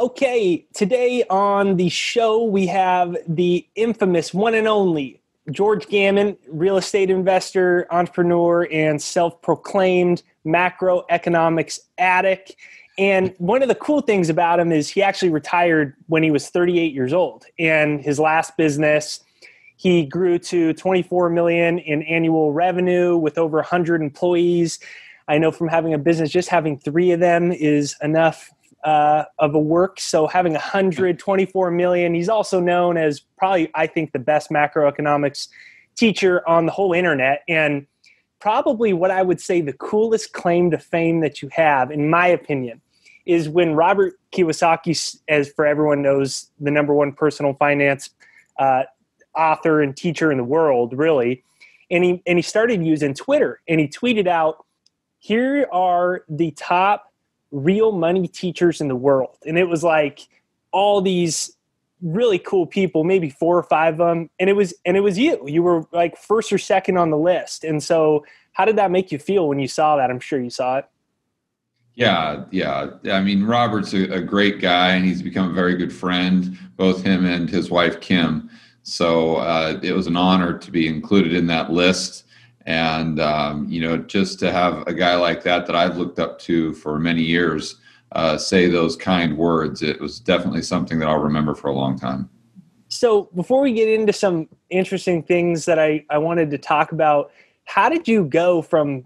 Okay, today on the show we have the infamous one and only George Gammon, real estate investor, entrepreneur, and self proclaimed macroeconomics addict. And one of the cool things about him is he actually retired when he was 38 years old. And his last business, he grew to 24 million in annual revenue with over 100 employees. I know from having a business, just having three of them is enough uh, of a work. So having 124 million, he's also known as probably, I think, the best macroeconomics teacher on the whole internet. And probably what I would say the coolest claim to fame that you have, in my opinion, is when Robert Kiyosaki, as for everyone knows, the number one personal finance uh, author and teacher in the world, really, and he and he started using Twitter and he tweeted out, "Here are the top real money teachers in the world. And it was like all these really cool people, maybe four or five of them. And it was, and it was you, you were like first or second on the list. And so how did that make you feel when you saw that? I'm sure you saw it. Yeah, yeah. I mean, Robert's a, a great guy, and he's become a very good friend, both him and his wife Kim. So uh, it was an honor to be included in that list and um, you know just to have a guy like that that i've looked up to for many years uh, say those kind words it was definitely something that i'll remember for a long time. So before we get into some interesting things that i, I wanted to talk about how did you go from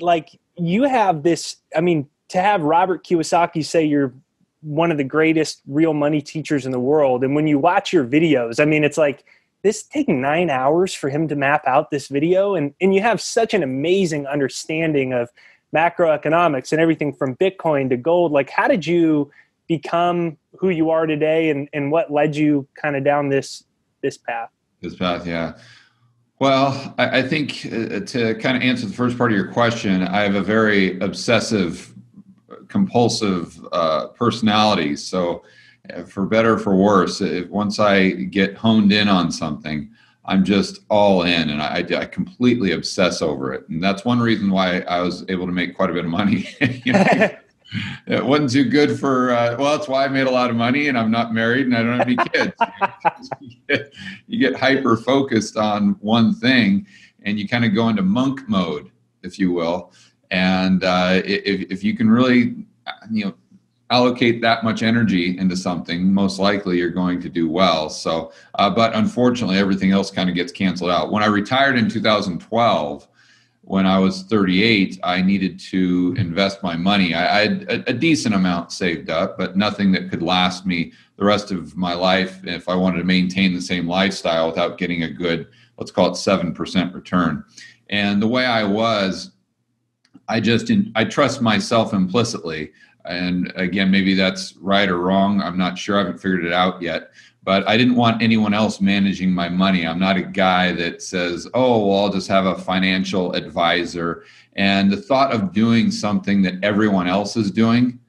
like you have this i mean to have robert kiyosaki say you're one of the greatest real money teachers in the world and when you watch your videos i mean it's like this taking nine hours for him to map out this video? And, and you have such an amazing understanding of macroeconomics and everything from bitcoin to gold. Like how did you become who you are today? And, and what led you kind of down this this path? This path yeah. Well i, I think uh, to kind of answer the first part of your question i have a very obsessive compulsive uh, personality. So for better for worse, if once I get honed in on something, I'm just all in and I, I completely obsess over it. And that's one reason why I was able to make quite a bit of money. you know, it wasn't too good for, uh, well, that's why I made a lot of money and I'm not married and I don't have any kids. you, get, you get hyper focused on one thing and you kind of go into monk mode, if you will. And uh, if, if you can really, you know, allocate that much energy into something, most likely you're going to do well. So, uh, but unfortunately, everything else kind of gets canceled out. When I retired in 2012, when I was 38, I needed to invest my money. I, I had a, a, decent amount saved up, but nothing that could last me the rest of my life if I wanted to maintain the same lifestyle without getting a good, let's call it 7% return. And the way I was, I just, I trust myself implicitly. And again, maybe that's right or wrong. I'm not sure. I haven't figured it out yet. But I didn't want anyone else managing my money. I'm not a guy that says, oh, well, I'll just have a financial advisor. And the thought of doing something that everyone else is doing,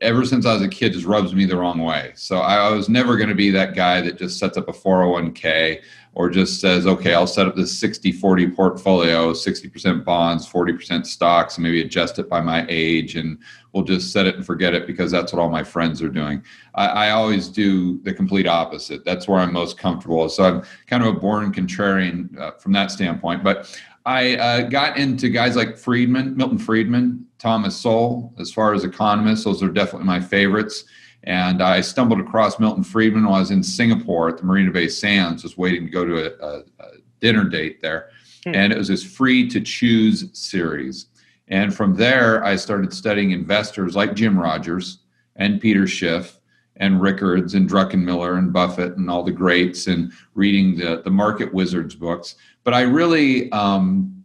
ever since I was a kid, just rubs me the wrong way. So I was never going to be that guy that just sets up a 401k or just says, okay, I'll set up this 60 40 portfolio, 60% bonds, 40% stocks, and maybe adjust it by my age, and we'll just set it and forget it because that's what all my friends are doing. I, I always do the complete opposite. That's where I'm most comfortable. So I'm kind of a born contrarian uh, from that standpoint. But I uh, got into guys like Friedman, Milton Friedman, Thomas Sowell, as far as economists. Those are definitely my favorites. And I stumbled across Milton Friedman while I was in Singapore at the Marina Bay Sands, just waiting to go to a, a, a dinner date there. Hmm. And it was this free to choose series. And from there, I started studying investors like Jim Rogers and Peter Schiff and Rickards and Druckenmiller and Buffett and all the greats and reading the, the Market Wizards books. But I really um,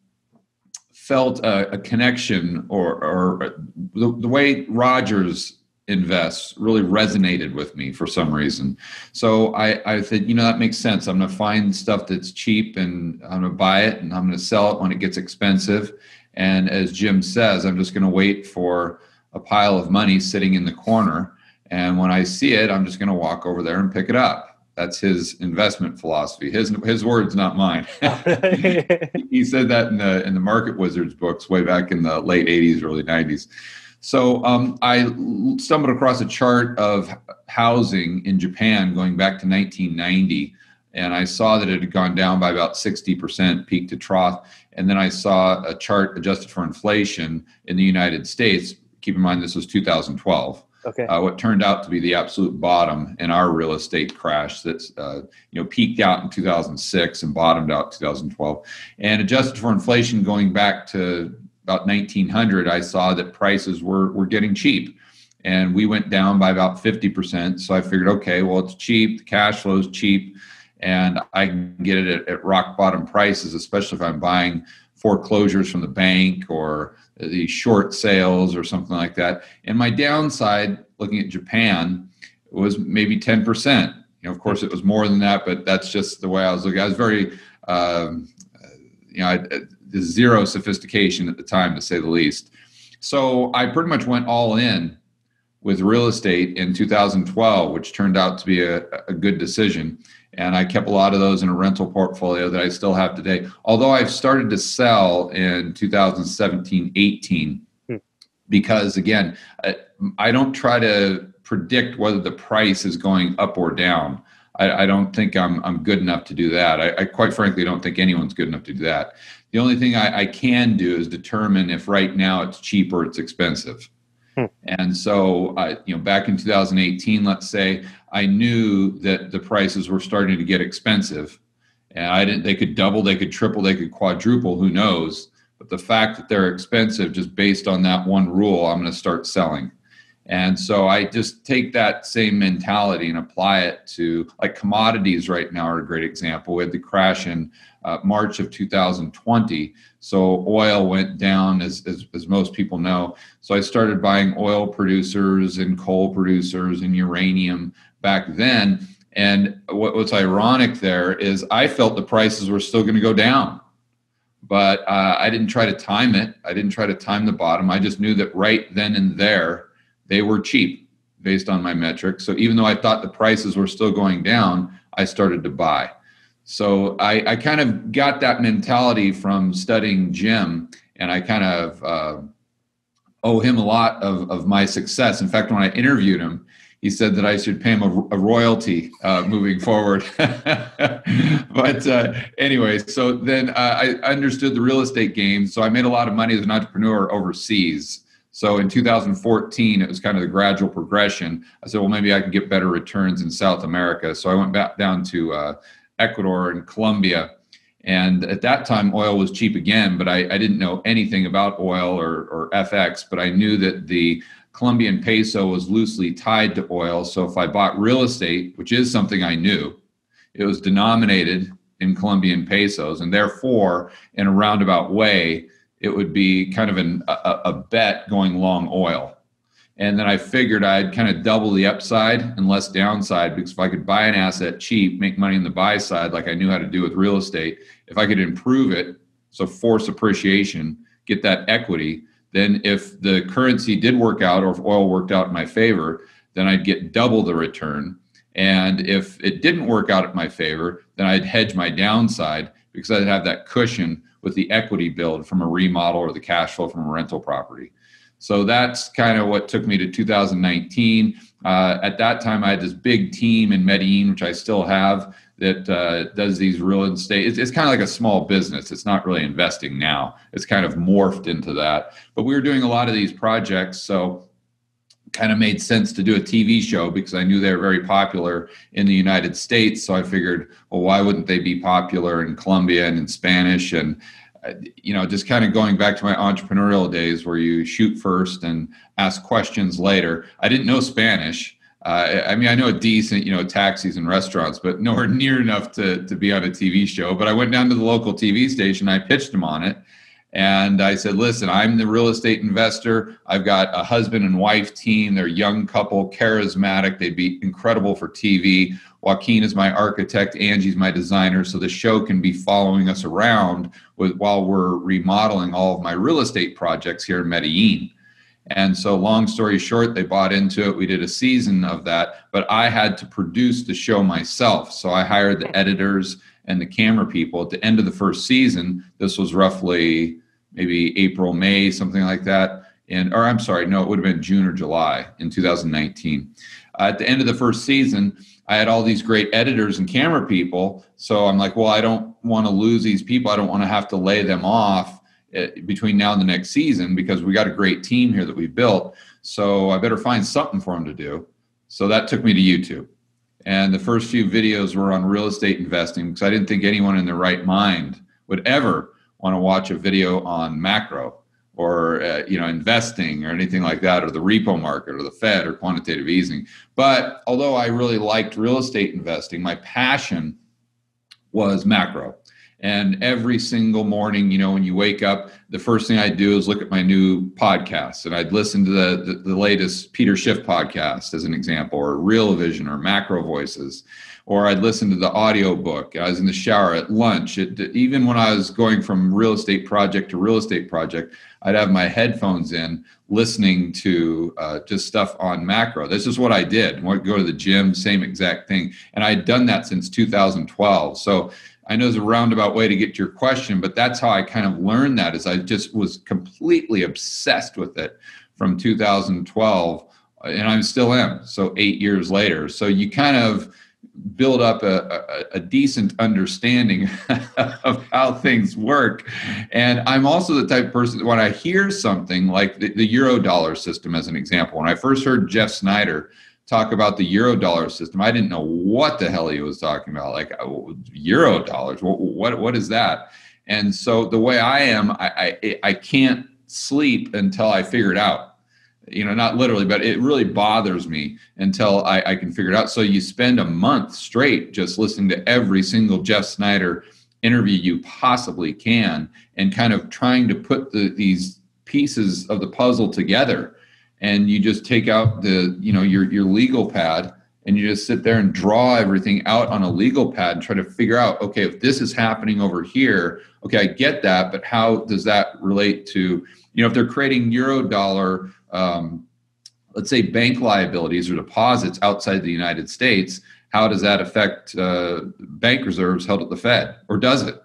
felt a, a, connection or, or uh, the, the way Rogers invests really resonated with me for some reason. So I, I said, you know, that makes sense. I'm going to find stuff that's cheap and I'm going to buy it and I'm going to sell it when it gets expensive. And as Jim says, I'm just going to wait for a pile of money sitting in the corner. And when I see it, I'm just going to walk over there and pick it up. That's his investment philosophy. His his words, not mine. he said that in the in the Market Wizards books way back in the late '80s, early '90s. So um, I stumbled across a chart of housing in Japan going back to 1990, and I saw that it had gone down by about 60% peak to trough. And then I saw a chart adjusted for inflation in the United States. Keep in mind this was 2012. Okay. Uh, what turned out to be the absolute bottom in our real estate crash that's uh, you know peaked out in 2006 and bottomed out 2012 and adjusted for inflation going back to about 1900 i saw that prices were were getting cheap. And we went down by about 50% so i figured okay well it's cheap the cash flow is cheap and i can get it at, at rock bottom prices especially if i'm buying foreclosures from the bank or the short sales or something like that. And my downside, looking at Japan, was maybe 10%. You know, of course, it was more than that, but that's just the way I was looking. I was very, um, you know, I, zero sophistication at the time, to say the least. So I pretty much went all in with real estate in 2012, which turned out to be a, a good decision and I kept a lot of those in a rental portfolio that I still have today. Although I've started to sell in 2017, 18, hmm. because again, I, I, don't try to predict whether the price is going up or down. I, I don't think I'm I'm good enough to do that. I, I, quite frankly don't think anyone's good enough to do that. The only thing I, can do is determine if right now it's cheap or it's expensive. Hmm. And so, you know, back in 2018, let's say, I knew that the prices were starting to get expensive, and I didn't. They could double, they could triple, they could quadruple. Who knows? But the fact that they're expensive, just based on that one rule, I'm going to start selling. And so I just take that same mentality and apply it to like commodities right now are a great example. We had the crash in uh, March of 2020. So oil went down, as, as, as most people know. So I started buying oil producers and coal producers and uranium back then. And what, what's ironic there is I felt the prices were still going to go down but uh, I didn't try to time it. I didn't try to time the bottom. I just knew that right then and there, they were cheap based on my metrics. So even though I thought the prices were still going down, I started to buy. So I, I kind of got that mentality from studying Jim, and I kind of uh, owe him a lot of, of my success. In fact, when I interviewed him, he said that I should pay him a, a royalty uh, moving forward. but uh, anyway, so then uh, I understood the real estate game. So I made a lot of money as an entrepreneur overseas. So in 2014, it was kind of the gradual progression. I said, well, maybe I can get better returns in South America. So I went back down to uh, Ecuador and Colombia. And at that time, oil was cheap again, but I, I didn't know anything about oil or, or FX, but I knew that the Colombian peso was loosely tied to oil. So if I bought real estate, which is something I knew, it was denominated in Colombian pesos. And therefore, in a roundabout way, it would be kind of an, a, a bet going long oil. And then I figured I'd kind of double the upside and less downside because if I could buy an asset cheap, make money on the buy side, like I knew how to do with real estate, if I could improve it, so force appreciation, get that equity, then if the currency did work out or if oil worked out in my favor, then I'd get double the return. And if it didn't work out in my favor, then I'd hedge my downside because I'd have that cushion with the equity build from a remodel or the cash flow from a rental property. So that's kind of what took me to 2019. Uh, at that time, I had this big team in Medellin, which I still have, that uh, does these real estate. It's, it's kind of like a small business. It's not really investing now. It's kind of morphed into that. But we were doing a lot of these projects, so kind of made sense to do a TV show because I knew they were very popular in the United States. So I figured, well, why wouldn't they be popular in Colombia and in Spanish? And you know, just kind of going back to my entrepreneurial days where you shoot first and ask questions later. I didn't know Spanish. Uh, I mean, I know a decent, you know, taxis and restaurants, but nowhere near enough to, to be on a TV show. But I went down to the local TV station. I pitched them on it. And I said, listen, I'm the real estate investor. I've got a husband and wife team. They're young couple, charismatic. They'd be incredible for TV. Joaquin is my architect, Angie's my designer. So the show can be following us around with, while we're remodeling all of my real estate projects here in Medellin. And so, long story short, they bought into it. We did a season of that, but I had to produce the show myself. So I hired the editors and the camera people. At the end of the first season, this was roughly maybe April, May, something like that. And or I'm sorry, no, it would have been June or July in 2019. Uh, at the end of the first season, I had all these great editors and camera people. So I'm like, well, I don't want to lose these people. I don't want to have to lay them off uh, between now and the next season because we got a great team here that we built. So I better find something for them to do. So that took me to YouTube. And the first few videos were on real estate investing because I didn't think anyone in their right mind would ever want to watch a video on macro or uh, you know investing or anything like that or the repo market or the fed or quantitative easing. But although i really liked real estate investing my passion was macro and every single morning, you know, when you wake up, the first thing I do is look at my new podcasts. And I'd listen to the, the, the latest Peter Schiff podcast, as an example, or Real Vision or Macro Voices. Or I'd listen to the audio book. I was in the shower at lunch. It, even when I was going from real estate project to real estate project, I'd have my headphones in listening to uh, just stuff on macro. This is what I did. I go to the gym, same exact thing. And I'd done that since 2012. So I know it's a roundabout way to get to your question, but that's how I kind of learned that is I just was completely obsessed with it from 2012 and I still am. So eight years later. So you kind of build up a, a, a decent understanding of how things work. And I'm also the type of person that when I hear something like the, the euro dollar system as an example, when I first heard Jeff Snider talk about the euro dollar system. I didn't know what the hell he was talking about. Like uh, euro dollars, what what, what is that? And so the way I am, I, I I can't sleep until I figure it out. You know, not literally, but it really bothers me until I, I can figure it out. So you spend a month straight just listening to every single Jeff Snider interview you possibly can, and kind of trying to put the, these pieces of the puzzle together and you just take out the you know your your legal pad and you just sit there and draw everything out on a legal pad and try to figure out okay if this is happening over here okay i get that but how does that relate to you know if they're creating euro dollar um, let's say bank liabilities or deposits outside the united states how does that affect uh, bank reserves held at the fed or does it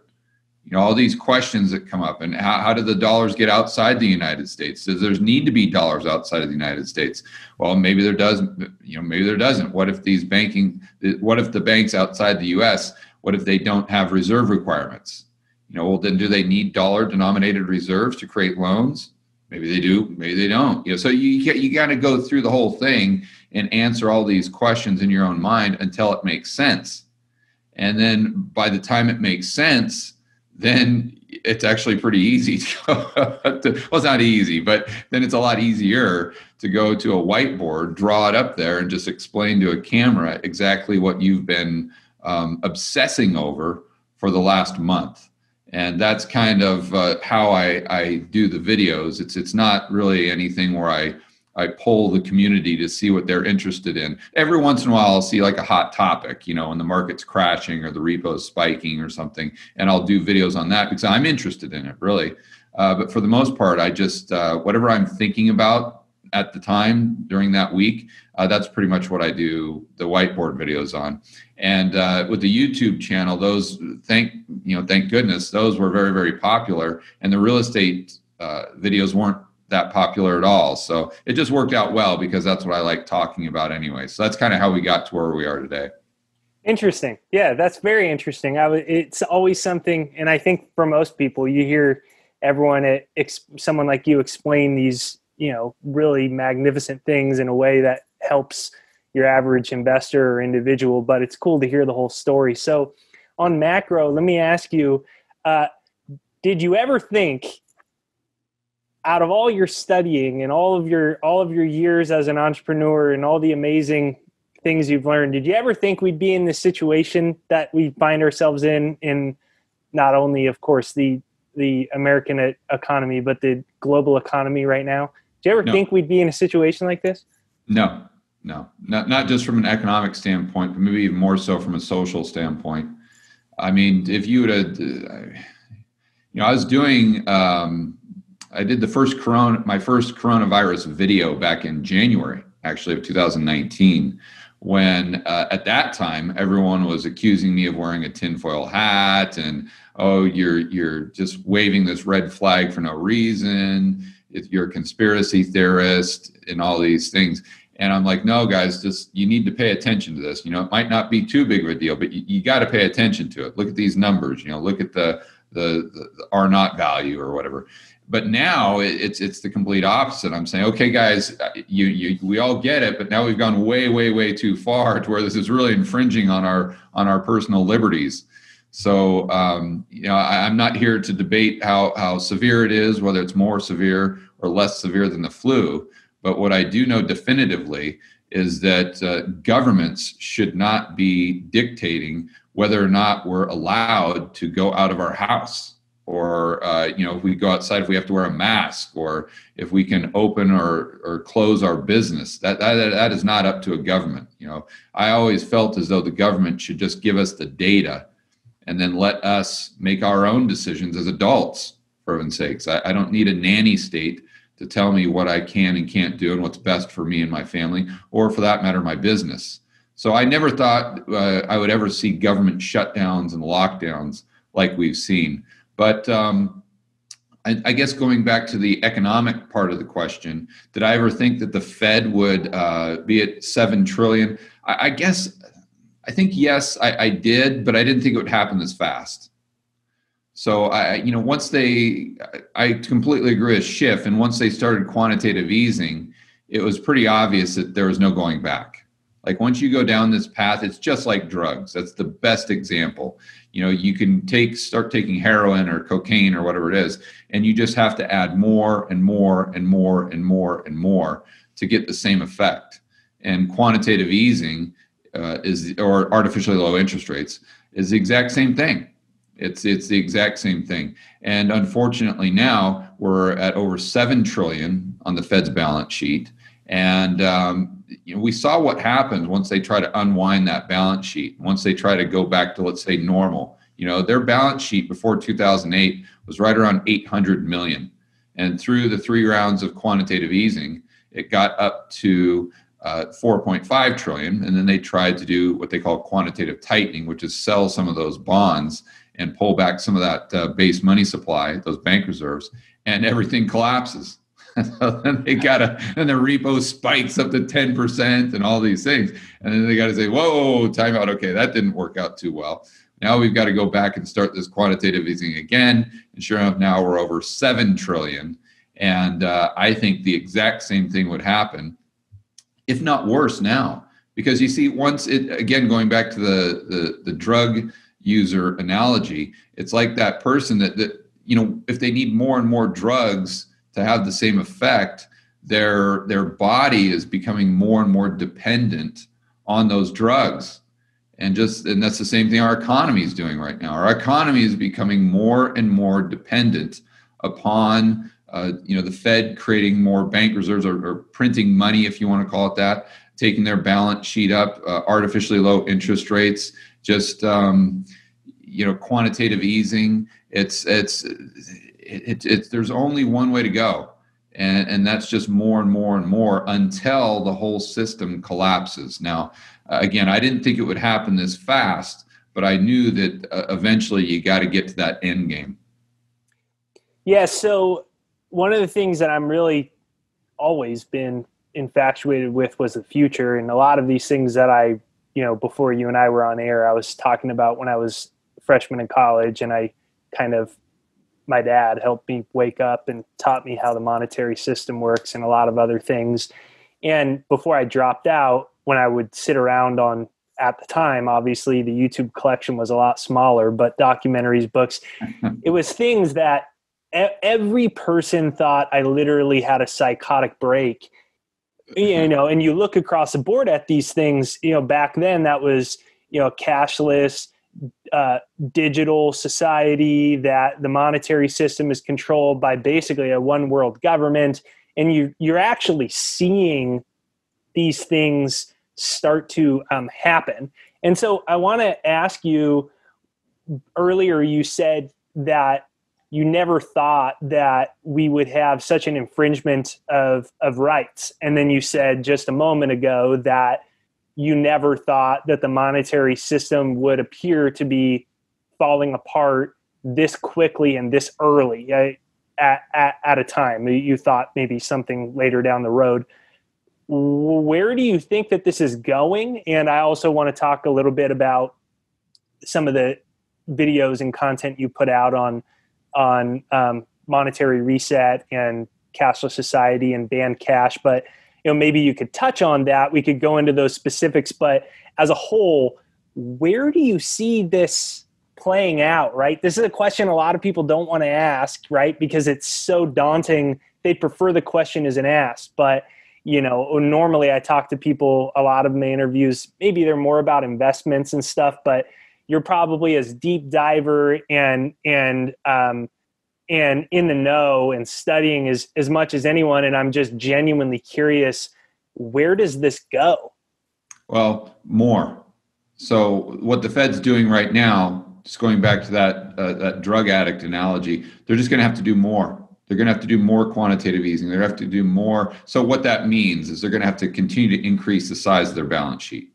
you know all these questions that come up and how, how do the dollars get outside the united states? Does there need to be dollars outside of the united states? Well maybe there doesn't you know maybe there doesn't. What if these banking what if the banks outside the us what if they don't have reserve requirements? You know well then do they need dollar denominated reserves to create loans? Maybe they do maybe they don't. You know so you you got to go through the whole thing and answer all these questions in your own mind until it makes sense. And then by the time it makes sense then it's actually pretty easy to, to, well it's not easy but then it's a lot easier to go to a whiteboard draw it up there and just explain to a camera exactly what you've been um, obsessing over for the last month. And that's kind of uh, how I, I do the videos. It's it's not really anything where i I poll the community to see what they're interested in. Every once in a while, I'll see like a hot topic, you know, when the market's crashing or the repo's spiking or something, and I'll do videos on that because I'm interested in it, really. Uh, but for the most part, I just uh, whatever I'm thinking about at the time during that week, uh, that's pretty much what I do the whiteboard videos on. And uh, with the YouTube channel, those thank you know thank goodness those were very very popular, and the real estate uh, videos weren't that popular at all. So it just worked out well because that's what I like talking about anyway. So that's kind of how we got to where we are today. Interesting. Yeah, that's very interesting. I w- it's always something, and I think for most people, you hear everyone, ex- someone like you, explain these, you know, really magnificent things in a way that helps your average investor or individual. But it's cool to hear the whole story. So, on macro, let me ask you: uh, Did you ever think out of all your studying and all of your all of your years as an entrepreneur and all the amazing things you've learned did you ever think we'd be in the situation that we find ourselves in in not only of course the the american economy but the global economy right now? Do you ever no. think we'd be in a situation like this? No. No. Not, not just from an economic standpoint but maybe even more so from a social standpoint. I mean if you would have you know i was doing um, I did the first corona, my first coronavirus video back in January, actually of 2019, when uh, at that time everyone was accusing me of wearing a tinfoil hat and oh you're you're just waving this red flag for no reason. you're a conspiracy theorist and all these things. And I'm like, no, guys, just you need to pay attention to this. You know, it might not be too big of a deal, but you, you got to pay attention to it. Look at these numbers. You know, look at the the, the R naught value or whatever. But now it's it's the complete opposite. I'm saying, okay, guys, you you we all get it, but now we've gone way way way too far to where this is really infringing on our on our personal liberties. So um, you know, I, I'm not here to debate how how severe it is, whether it's more severe or less severe than the flu. But what I do know definitively is that uh, governments should not be dictating whether or not we're allowed to go out of our house or uh, you know if we go outside if we have to wear a mask or if we can open or or close our business that that, that is not up to a government you know? I always felt as though the government should just give us the data and then let us make our own decisions as adults for heaven's sakes. I, I don't need a nanny state to tell me what i can and can't do and what's best for me and my family or for that matter my business. So i never thought uh, i would ever see government shutdowns and lockdowns like we've seen but um, I, I, guess going back to the economic part of the question, did I ever think that the Fed would uh, be at seven trillion? I, I guess I think yes, I, I, did, but I didn't think it would happen this fast. So I, you know, once they, I completely agree with Schiff, and once they started quantitative easing, it was pretty obvious that there was no going back. Like once you go down this path, it's just like drugs. That's the best example. You know, you can take start taking heroin or cocaine or whatever it is, and you just have to add more and more and more and more and more to get the same effect. And quantitative easing uh, is or artificially low interest rates is the exact same thing. It's it's the exact same thing. And unfortunately, now we're at over seven trillion on the Fed's balance sheet, and um, you know, we saw what happens once they try to unwind that balance sheet. Once they try to go back to let's say normal, you know, their balance sheet before 2008 was right around 800 million, and through the three rounds of quantitative easing, it got up to uh, 4.5 trillion, and then they tried to do what they call quantitative tightening, which is sell some of those bonds and pull back some of that uh, base money supply, those bank reserves, and everything collapses so then they gotta and the repo spikes up to 10% and all these things. And then they got to say whoa time out. Okay that didn't work out too well. Now we've got to go back and start this quantitative easing again. And sure enough now we're over 7 trillion. And uh, i think the exact same thing would happen if not worse now. Because you see once it again going back to the the, the drug user analogy it's like that person that, that you know if they need more and more drugs to have the same effect, their their body is becoming more and more dependent on those drugs. And just and that's the same thing our economy is doing right now. Our economy is becoming more and more dependent upon uh, you know the Fed creating more bank reserves or, or, printing money, if you want to call it that, taking their balance sheet up, uh, artificially low interest rates, just um, you know quantitative easing. It's it's it, it, there's only one way to go. And, and that's just more and more and more until the whole system collapses. Now uh, again i didn't think it would happen this fast but i knew that uh, eventually you got to get to that end game. Yeah so one of the things that i'm really always been infatuated with was the future. And a lot of these things that i you know before you and i were on air i was talking about when i was freshman in college and i kind of my dad helped me wake up and taught me how the monetary system works and a lot of other things. And before I dropped out, when I would sit around on at the time, obviously the YouTube collection was a lot smaller, but documentaries, books, it was things that every person thought I literally had a psychotic break. You know, and you look across the board at these things, you know, back then that was, you know, cashless, uh, digital society that the monetary system is controlled by basically a one world government and you you're actually seeing these things start to um, happen. And so i want to ask you earlier you said that you never thought that we would have such an infringement of of rights and then you said just a moment ago that you never thought that the monetary system would appear to be falling apart this quickly and this early. At, at, at a time. You thought maybe something later down the road. Where do you think that this is going? And I also want to talk a little bit about some of the videos and content you put out on on um, monetary reset and cashless society and ban cash. But you know, maybe you could touch on that. We could go into those specifics. But as a whole, where do you see this playing out? Right, this is a question a lot of people don't want to ask, right? Because it's so daunting. They prefer the question isn't asked, but you know normally i talk to people a lot of my interviews maybe they're more about investments and stuff but you're probably as deep diver and and um, and in the know and studying as as much as anyone and i'm just genuinely curious where does this go? Well more. So what the fed's doing right now just going back to that uh, that drug addict analogy they're just going to have to do more. They're going to have to do more quantitative easing. They're going to have to do more. So what that means is they're going to have to continue to increase the size of their balance sheet.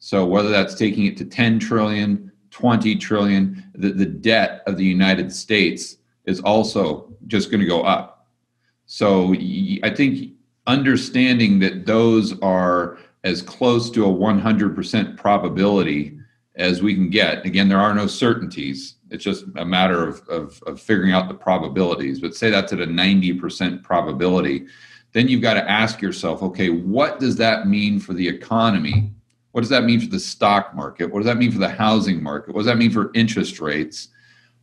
So whether that's taking it to 10 trillion, 20 trillion, the, the debt of the United States is also just going to go up. So I think understanding that those are as close to a 100% probability as we can get. Again, there are no certainties. It's just a matter of, of, of figuring out the probabilities. But say that's at a 90% probability, then you've got to ask yourself, okay, what does that mean for the economy what does that mean for the stock market? What does that mean for the housing market? What does that mean for interest rates?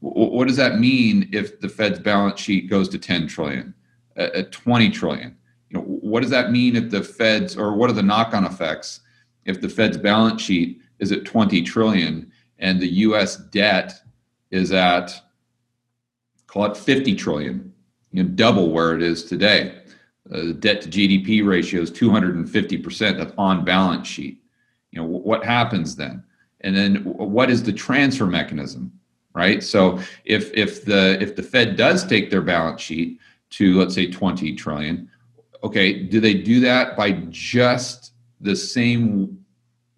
What does that mean if the Fed's balance sheet goes to 10 trillion, at 20 trillion? You know, what does that mean if the Fed's, or what are the knock-on effects if the Fed's balance sheet is at 20 trillion and the U.S. debt is at, call it 50 trillion, you know, double where it is today. Uh, the debt to GDP ratio is 250%. That's on balance sheet you know what happens then and then what is the transfer mechanism right? So if if the if the fed does take their balance sheet to let's say 20 trillion okay do they do that by just the same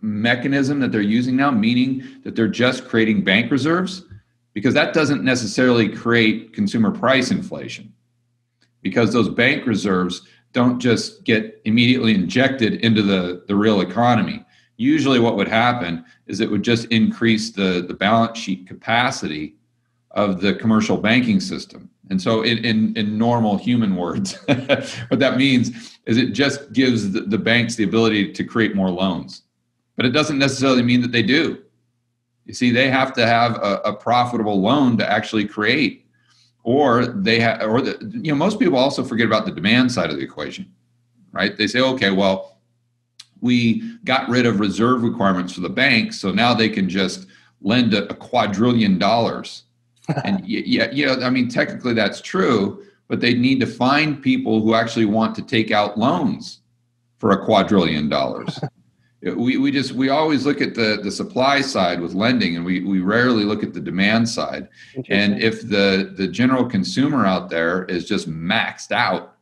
mechanism that they're using now meaning that they're just creating bank reserves? Because that doesn't necessarily create consumer price inflation. Because those bank reserves don't just get immediately injected into the, the real economy. Usually what would happen is it would just increase the, the balance sheet capacity of the commercial banking system. And so, in, in, in normal human words, what that means is it just gives the, the banks the ability to create more loans. But it doesn't necessarily mean that they do. You see, they have to have a, a profitable loan to actually create, or they have, or the, you know, most people also forget about the demand side of the equation, right? They say, okay, well, we got rid of reserve requirements for the banks, so now they can just lend a, a quadrillion dollars. and yeah, you know, I mean, technically that's true, but they need to find people who actually want to take out loans for a quadrillion dollars. we, we just we always look at the the supply side with lending and we, we rarely look at the demand side and if the the general consumer out there is just maxed out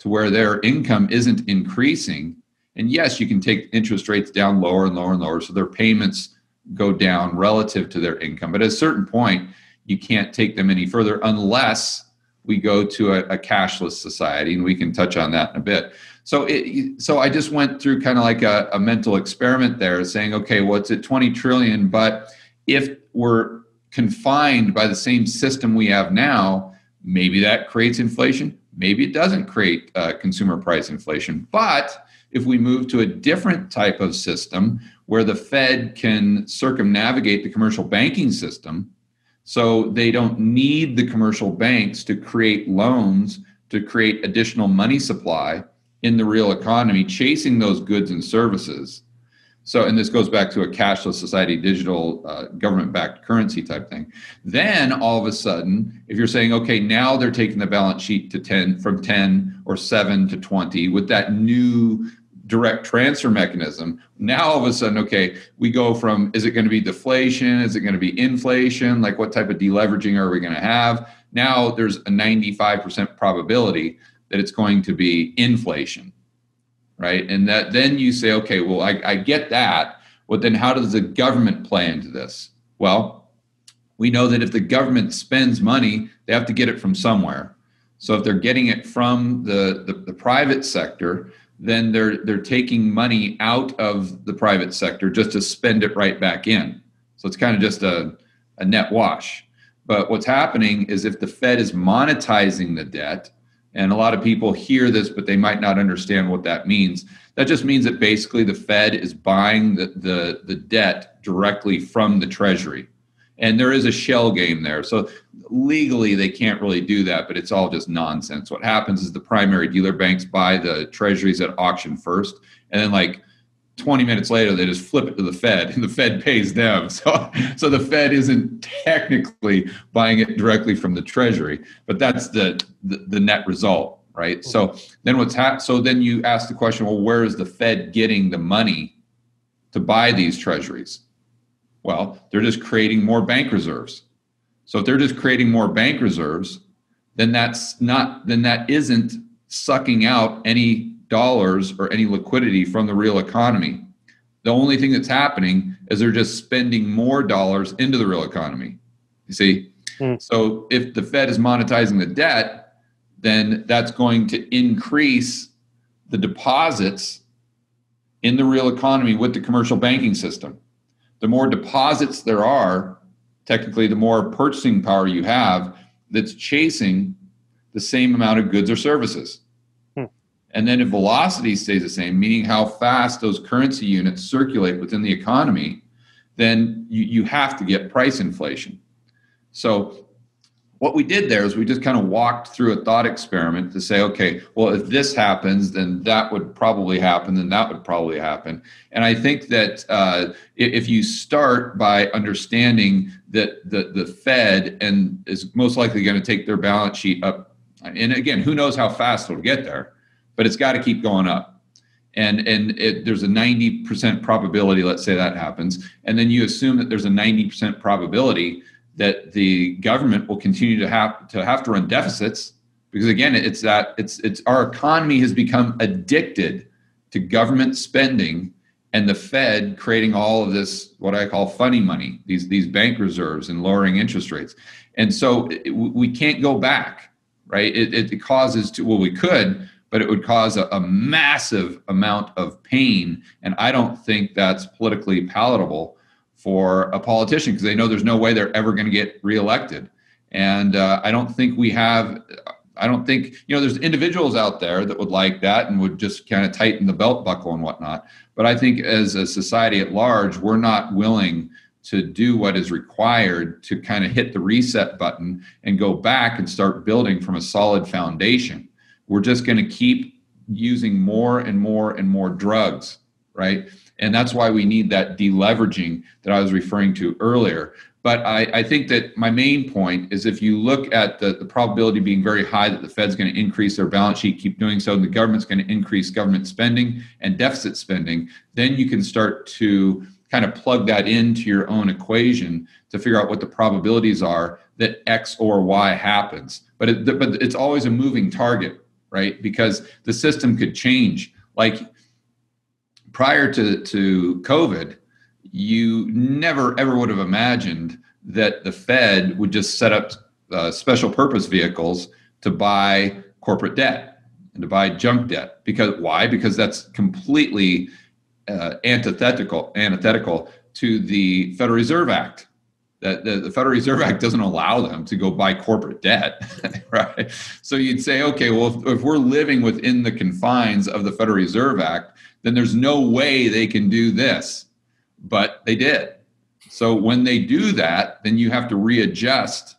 to where their income isn't increasing and yes, you can take interest rates down lower and lower and lower, so their payments go down relative to their income. But at a certain point, you can't take them any further unless we go to a, a cashless society, and we can touch on that in a bit. So, it, so I just went through kind of like a, a mental experiment there, saying, okay, well, it's at 20 trillion, but if we're confined by the same system we have now, maybe that creates inflation. Maybe it doesn't create uh, consumer price inflation, but if we move to a different type of system where the Fed can circumnavigate the commercial banking system so they don't need the commercial banks to create loans to create additional money supply in the real economy, chasing those goods and services. So, and this goes back to a cashless society, digital uh, government backed currency type thing. Then all of a sudden, if you're saying, okay, now they're taking the balance sheet to 10 from 10 or 7 to 20 with that new direct transfer mechanism. Now all of a sudden, okay, we go from is it going to be deflation? Is it going to be inflation? Like what type of deleveraging are we going to have? Now there's a 95% probability that it's going to be inflation, right? And that then you say, okay, well, I, I get that. But then how does the government play into this? Well, we know that if the government spends money, they have to get it from somewhere. So if they're getting it from the, the, the private sector, then they're they're taking money out of the private sector just to spend it right back in. So it's kind of just a, a net wash. But what's happening is if the Fed is monetizing the debt, and a lot of people hear this, but they might not understand what that means. That just means that basically the Fed is buying the, the, the debt directly from the Treasury. And there is a shell game there. So legally, they can't really do that, but it's all just nonsense. What happens is the primary dealer banks buy the treasuries at auction first, and then, like, 20 minutes later they just flip it to the fed and the fed pays them so so the fed isn't technically buying it directly from the treasury but that's the the, the net result right so mm-hmm. then what's hap- so then you ask the question well where is the fed getting the money to buy these treasuries well they're just creating more bank reserves so if they're just creating more bank reserves then that's not then that isn't sucking out any dollars or any liquidity from the real economy. The only thing that's happening is they're just spending more dollars into the real economy. You see? Mm. So if the Fed is monetizing the debt, then that's going to increase the deposits in the real economy with the commercial banking system. The more deposits there are, technically, the more purchasing power you have that's chasing the same amount of goods or services. Hmm. And then if velocity stays the same, meaning how fast those currency units circulate within the economy, then you, you have to get price inflation. So what we did there is we just kind of walked through a thought experiment to say, okay, well, if this happens, then that would probably happen, then that would probably happen. And I think that uh, if you start by understanding that the, the Fed and is most likely going to take their balance sheet up, and again, who knows how fast it'll get there, but it's got to keep going up. And and it, there's a 90% probability, let's say that happens, and then you assume that there's a 90% probability that the government will continue to have to have to run deficits because again, it's that it's it's our economy has become addicted to government spending and the Fed creating all of this what I call funny money, these these bank reserves and lowering interest rates, and so it, we can't go back, right? It, it causes to well, we could, but it would cause a, a, massive amount of pain. And I don't think that's politically palatable for a politician because they know there's no way they're ever going to get reelected. And uh, I don't think we have. I don't think you know. There's individuals out there that would like that and would just kind of tighten the belt buckle and whatnot. But I think as a society at large, we're not willing to do what is required to kind of hit the reset button and go back and start building from a solid foundation we're just going to keep using more and more and more drugs, right? And that's why we need that deleveraging that I was referring to earlier. But I, I think that my main point is if you look at the, the probability being very high that the Fed's going to increase their balance sheet, keep doing so, and the government's going to increase government spending and deficit spending, then you can start to kind of plug that into your own equation to figure out what the probabilities are that X or Y happens. But it, but it's always a moving target right? Because the system could change. Like prior to, to COVID, you never ever would have imagined that the Fed would just set up uh, special purpose vehicles to buy corporate debt and to buy junk debt. Because why? Because that's completely uh, antithetical antithetical to the Federal Reserve Act that the, the, Federal Reserve Act doesn't allow them to go buy corporate debt, right? So you'd say, okay, well, if, if, we're living within the confines of the Federal Reserve Act, then there's no way they can do this, but they did. So when they do that, then you have to readjust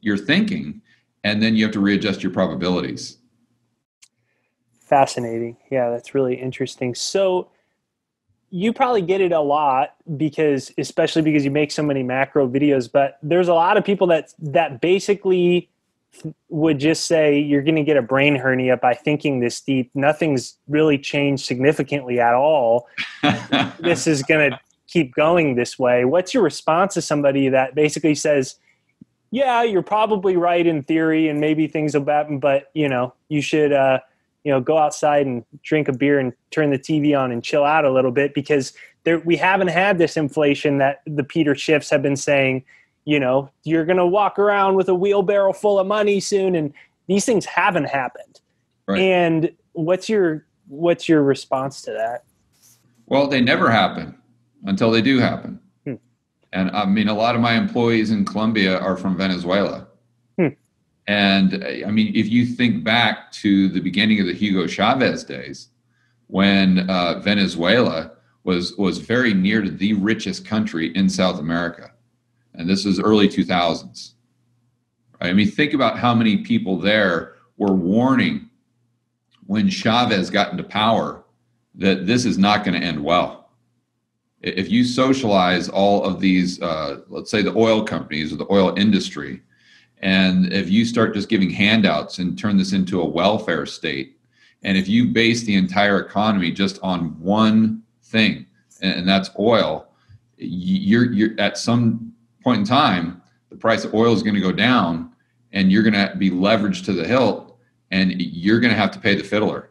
your thinking, and then you have to readjust your probabilities. Fascinating. Yeah, that's really interesting. So you probably get it a lot because especially because you make so many macro videos but there's a lot of people that that basically would just say you're going to get a brain hernia by thinking this deep. Nothing's really changed significantly at all. This is going to keep going this way. What's your response to somebody that basically says yeah you're probably right in theory and maybe things will happen but you know you should uh, you know go outside and drink a beer and turn the tv on and chill out a little bit because there we haven't had this inflation that the peter schiffs have been saying you know you're going to walk around with a wheelbarrow full of money soon and these things haven't happened. Right. And what's your what's your response to that? Well, they never happen until they do happen. Hmm. And I mean, a lot of my employees in Colombia are from Venezuela. Hmm. And I mean, if you think back to the beginning of the Hugo Chavez days, when uh, Venezuela was was very near to the richest country in South America, and this is early 2000s. Right? I mean, think about how many people there were warning when Chavez got into power that this is not going to end well. If you socialize all of these, uh, let's say the oil companies or the oil industry, and if you start just giving handouts and turn this into a welfare state, and if you base the entire economy just on one thing, and that's oil, you're, you're at some point in time, the price of oil is going to go down, and you're going to be leveraged to the hilt, and you're going to have to pay the fiddler.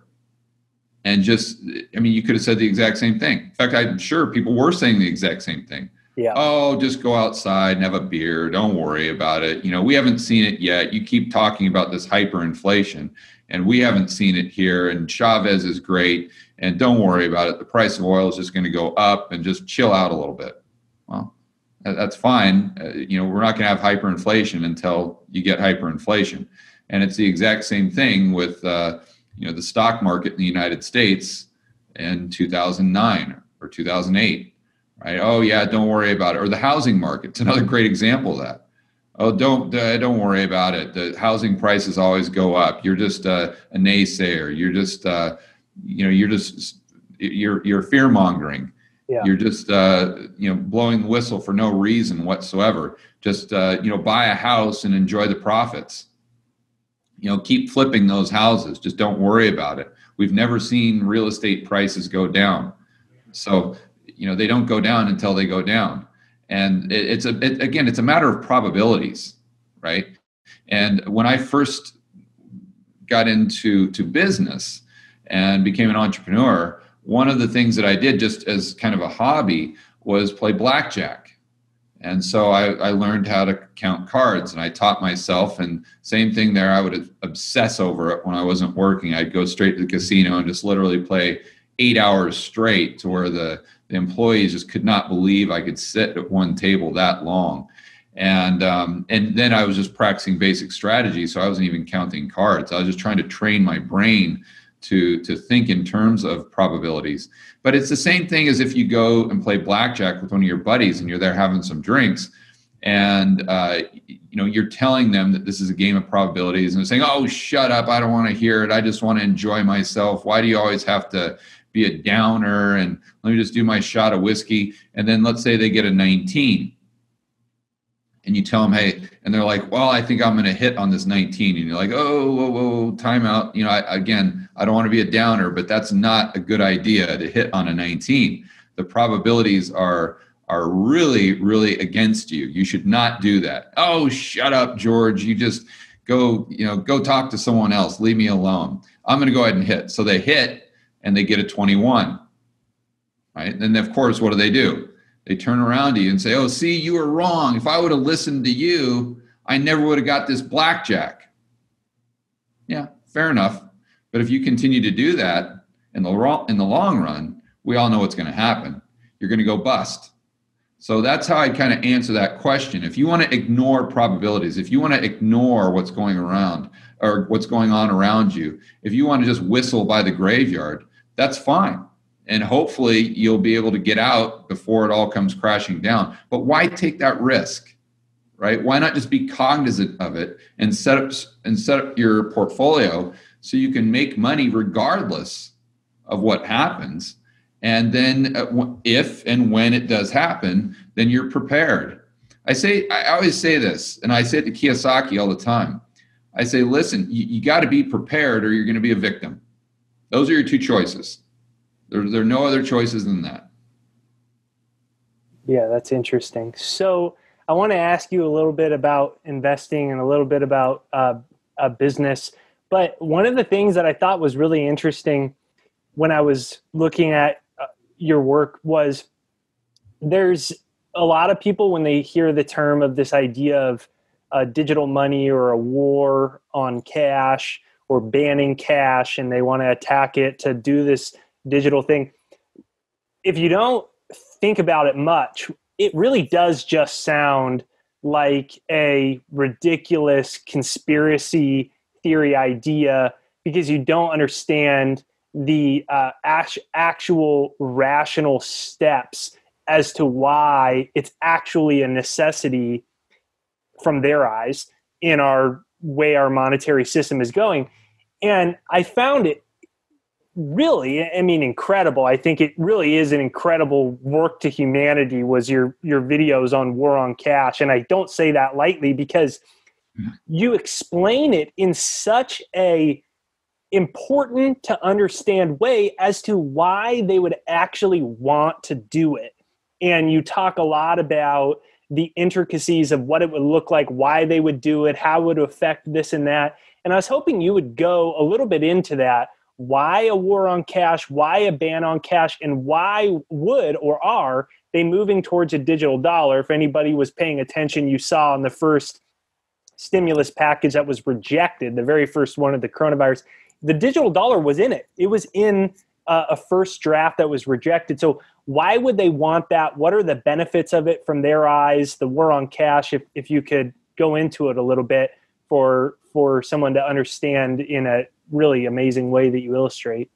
And just i mean you could have said the exact same thing. In fact i'm sure people were saying the exact same thing. Yeah. Oh just go outside and have a beer. Don't worry about it. You know we haven't seen it yet. You keep talking about this hyperinflation and we haven't seen it here and chavez is great. And don't worry about it. The price of oil is just going to go up and just chill out a little bit. Well that's fine. Uh, you know we're not going to have hyperinflation until you get hyperinflation. And it's the exact same thing with uh, you know the stock market in the United States in 2009 or 2008 right? Oh yeah don't worry about it. Or the housing market. It's another great example of that. Oh don't uh, don't worry about it. The housing prices always go up. You're just a naysayer. You're just uh, you know you're just you're you're fear mongering yeah. you're just uh, you know blowing the whistle for no reason whatsoever. Just uh, you know buy a house and enjoy the profits. You know keep flipping those houses. Just don't worry about it. We've never seen real estate prices go down. So you know they don't go down until they go down. And it, it's a it, again it's a matter of probabilities right? And when i first got into to business and became an entrepreneur one of the things that i did just as kind of a hobby was play blackjack and so I, I, learned how to count cards and I taught myself. And same thing there, I would obsess over it when I wasn't working. I'd go straight to the casino and just literally play eight hours straight to where the, the employees just could not believe I could sit at one table that long. And um, and then I was just practicing basic strategy, so I wasn't even counting cards. I was just trying to train my brain to to think in terms of probabilities. But it's the same thing as if you go and play blackjack with one of your buddies and you're there having some drinks, and uh, you know you're telling them that this is a game of probabilities, and saying, "Oh, shut up! I don't want to hear it. I just want to enjoy myself. Why do you always have to?" be a downer and let me just do my shot of whiskey and then let's say they get a 19 and you tell them, hey, and they're like, well, I think I'm going to hit on this 19. And you're like, oh, whoa, whoa, timeout. You know, I, again, I don't want to be a downer, but that's not a good idea to hit on a 19. The probabilities are are really, really against you. You should not do that. Oh, shut up, George. You just go, you know, go talk to someone else. Leave me alone. I'm going to go ahead and hit. So they hit and they get a 21. Right. And then of course, what do they do? They turn around to you and say, Oh, see, you were wrong. If I would have listened to you, I never would have got this blackjack. Yeah, fair enough. But if you continue to do that in the, in the long run, we all know what's going to happen. You're going to go bust. So that's how I kind of answer that question. If you want to ignore probabilities, if you want to ignore what's going around or what's going on around you, if you want to just whistle by the graveyard, that's fine and hopefully you'll be able to get out before it all comes crashing down. But why take that risk right? Why not just be cognizant of it and set up and set up your portfolio so you can make money regardless of what happens? And then uh, if and when it does happen then you're prepared. I say i always say this and i say it to kiyosaki all the time. I say listen you, you got to be prepared or you're going to be a victim. Those are your two choices there, there are no other choices than that. Yeah, that's interesting. So I want to ask you a little bit about investing and a little bit about uh, a business. But one of the things that I thought was really interesting when I was looking at uh, your work was there's a lot of people when they hear the term of this idea of a digital money or a war on cash or banning cash and they want to attack it to do this digital thing. If you don't think about it much, it really does just sound like a ridiculous conspiracy theory idea because you don't understand the uh, actual rational steps as to why it's actually a necessity from their eyes in our way our monetary system is going. And I found it really i mean incredible. I think it really is an incredible work to humanity was your your videos on war on cash. And i don't say that lightly because mm-hmm. you explain it in such a important to understand way as to why they would actually want to do it. And you talk a lot about the intricacies of what it would look like why they would do it how it would affect this and that. And i was hoping you would go a little bit into that why a war on cash? Why a ban on cash? And why would or are they moving towards a digital dollar? If anybody was paying attention, you saw in the first stimulus package that was rejected, the very first one of the coronavirus, the digital dollar was in it. It was in uh, a first draft that was rejected. So why would they want that? What are the benefits of it from their eyes? The war on cash, if, if you could go into it a little bit for for someone to understand in a really amazing way that you illustrate.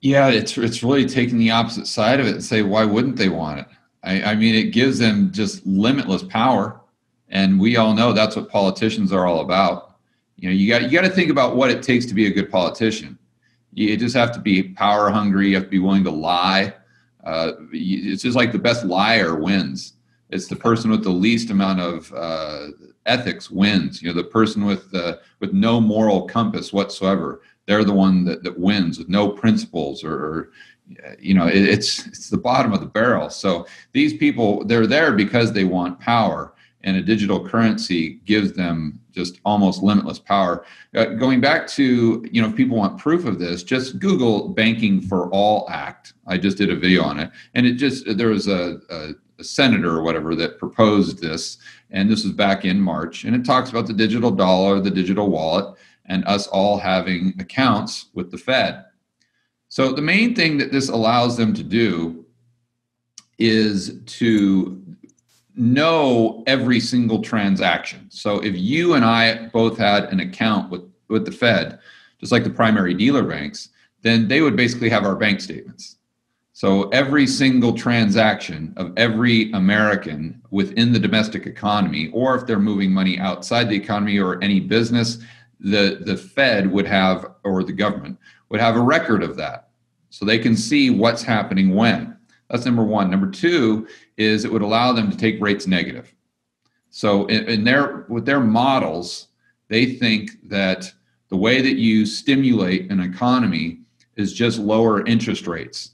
Yeah, it's it's really taking the opposite side of it and say why wouldn't they want it? I, I mean, it gives them just limitless power, and we all know that's what politicians are all about. You know, you got you got to think about what it takes to be a good politician. You just have to be power hungry. You have to be willing to lie. Uh, it's just like the best liar wins. It's the person with the least amount of uh, ethics wins. You know, the person with uh, with no moral compass whatsoever they're the one that, that wins with no principles or, or you know it, it's it's the bottom of the barrel. So these people they're there because they want power and a digital currency gives them just almost limitless power. Uh, going back to you know if people want proof of this just google banking for all act. I just did a video on it and it just there was a, a, a senator or whatever that proposed this and this was back in march and it talks about the digital dollar the digital wallet and us all having accounts with the Fed. So, the main thing that this allows them to do is to know every single transaction. So, if you and I both had an account with, with the Fed, just like the primary dealer banks, then they would basically have our bank statements. So every single transaction of every American within the domestic economy, or if they're moving money outside the economy or any business, the the Fed would have or the government would have a record of that, so they can see what's happening when. That's number one. Number two is it would allow them to take rates negative. So in, in their with their models, they think that the way that you stimulate an economy is just lower interest rates.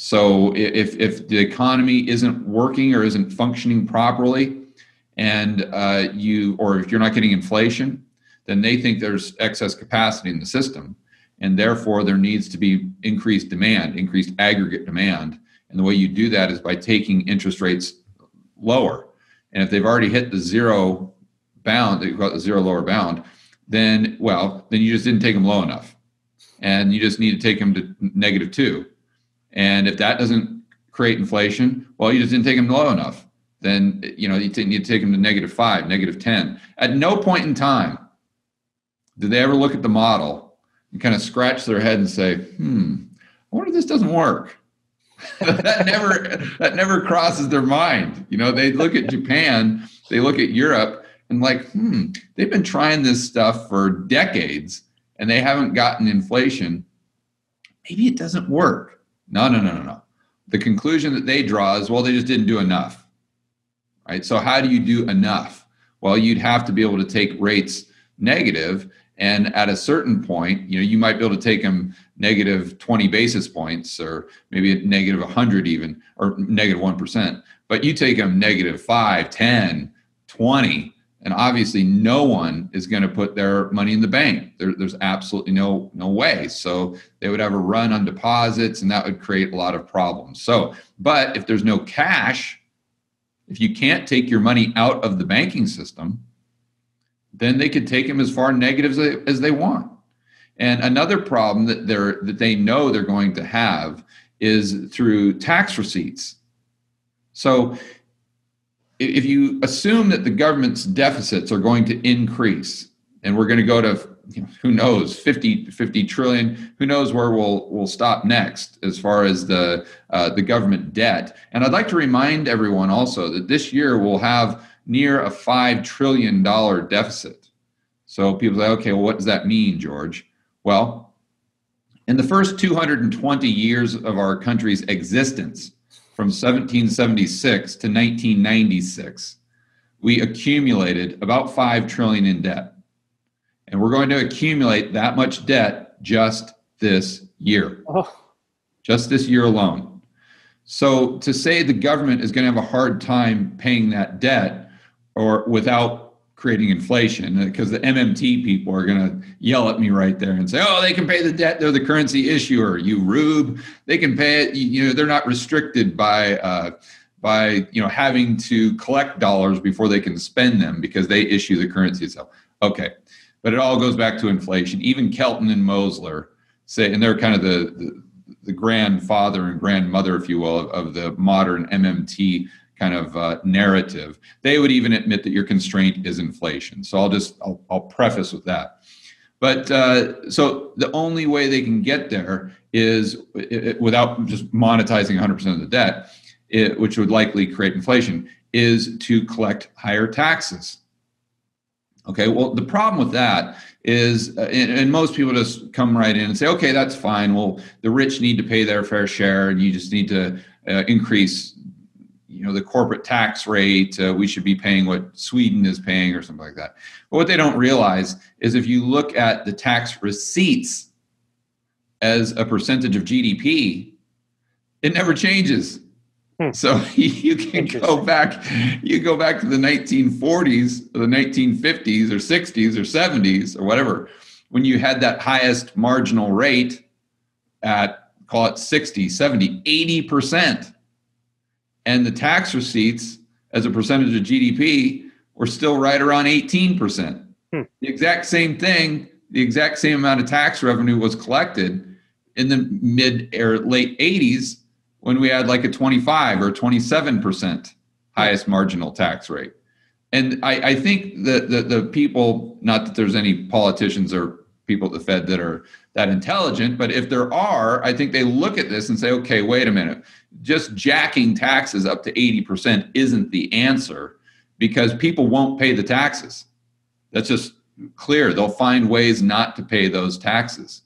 So if if the economy isn't working or isn't functioning properly, and uh, you or if you're not getting inflation, then they think there's excess capacity in the system. And therefore, there needs to be increased demand, increased aggregate demand. And the way you do that is by taking interest rates lower. And if they've already hit the zero bound, the zero lower bound, then, well, then you just didn't take them low enough. And you just need to take them to negative two. And if that doesn't create inflation, well, you just didn't take them low enough. Then, you know, you need to take them to negative five, negative 10. At no point in time did they ever look at the model and kind of scratch their head and say, hmm, I wonder if this doesn't work? that never that never crosses their mind. You know, they look at Japan, they look at Europe, and like, hmm, they've been trying this stuff for decades and they haven't gotten inflation. Maybe it doesn't work. No, no, no, no, no. The conclusion that they draw is, well, they just didn't do enough. Right. So how do you do enough? Well, you'd have to be able to take rates negative and at a certain point, you know, you might be able to take them negative 20 basis points or maybe negative 100 even or negative 1%. But you take them negative 5, 10, 20, and obviously no one is going to put their money in the bank. There, there's absolutely no no way. So they would have a run on deposits and that would create a lot of problems. So, but if there's no cash, if you can't take your money out of the banking system, then they could take them as far negative as they, as they want. And another problem that they're that they know they're going to have is through tax receipts. So if you assume that the government's deficits are going to increase and we're going to go to who knows 50 50 trillion who knows where we'll we'll stop next as far as the uh, the government debt. And i'd like to remind everyone also that this year we'll have near a 5 trillion dollar deficit. So people say okay well what does that mean george? Well in the first 220 years of our country's existence from 1776 to 1996 we accumulated about 5 trillion in debt and we're going to accumulate that much debt just this year, oh. just this year alone. So to say the government is going to have a hard time paying that debt or without creating inflation, because the MMT people are going to yell at me right there and say, "Oh, they can pay the debt; they're the currency issuer." You rube, they can pay it. You know, they're not restricted by. Uh, by you know having to collect dollars before they can spend them because they issue the currency itself. Okay, but it all goes back to inflation. Even Kelton and Mosler say, and they're kind of the, the, the grandfather and grandmother, if you will, of, of the modern MMT kind of uh, narrative. They would even admit that your constraint is inflation. So I'll just I'll, I'll preface with that. But uh, so the only way they can get there is it, without just monetizing 100% of the debt, it, which would likely create inflation, is to collect higher taxes. Okay, well, the problem with that is, uh, and, and, most people just come right in and say, okay, that's fine. Well, the rich need to pay their fair share, and you just need to uh, increase, you know, the corporate tax rate. Uh, we should be paying what Sweden is paying, or something like that. But what they don't realize is if you look at the tax receipts as a percentage of GDP, it never changes. Hmm. So you can go back, you go back to the 1940s, or the 1950s, or 60s, or 70s, or whatever, when you had that highest marginal rate at call it 60, 70, 80%. And the tax receipts as a percentage of GDP were still right around 18%. Hmm. The exact same thing, the exact same amount of tax revenue was collected in the mid or late 80s when we had like a 25 or 27% highest marginal tax rate. And I, I think that the, the people, not that there's any politicians or people at the Fed that are that intelligent, but if there are, I think they look at this and say, okay, wait a minute, just jacking taxes up to 80% isn't the answer because people won't pay the taxes. That's just clear. They'll find ways not to pay those taxes.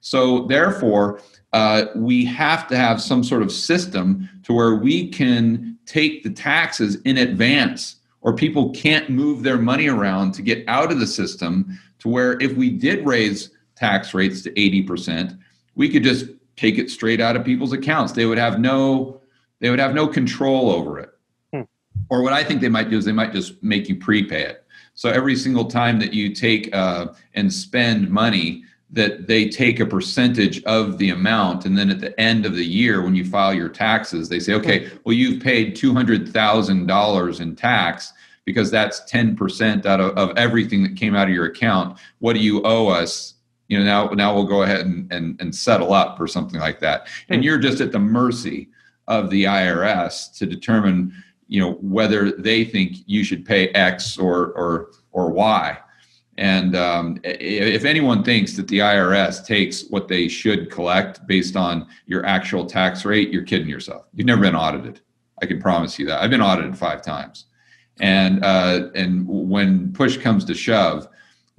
So, therefore, uh, we have to have some sort of system to where we can take the taxes in advance or people can't move their money around to get out of the system to where if we did raise tax rates to 80% we could just take it straight out of people's accounts. They would have no they would have no control over it. Hmm. or what i think they might do is they might just make you prepay it. So every single time that you take uh, and spend money that they take a percentage of the amount and then at the end of the year when you file your taxes they say okay well you've paid $200000 in tax because that's 10% out of, of everything that came out of your account. What do you owe us you know now now we'll go ahead and, and, and settle up or something like that and hmm. you're just at the mercy of the irs to determine you know whether they think you should pay x or or or y and um, if anyone thinks that the IRS takes what they should collect based on your actual tax rate, you're kidding yourself. You've never been audited. I can promise you that. I've been audited five times, and uh, and when push comes to shove,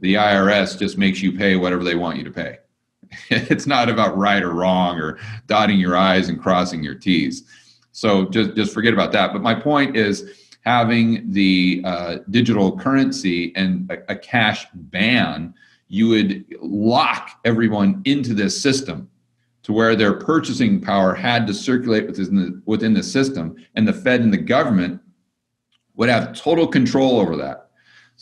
the IRS just makes you pay whatever they want you to pay. it's not about right or wrong or dotting your I's and crossing your T's. So just just forget about that. But my point is having the uh, digital currency and a, a cash ban, you would lock everyone into this system to where their purchasing power had to circulate within the, within the system, and the Fed and the government would have total control over that.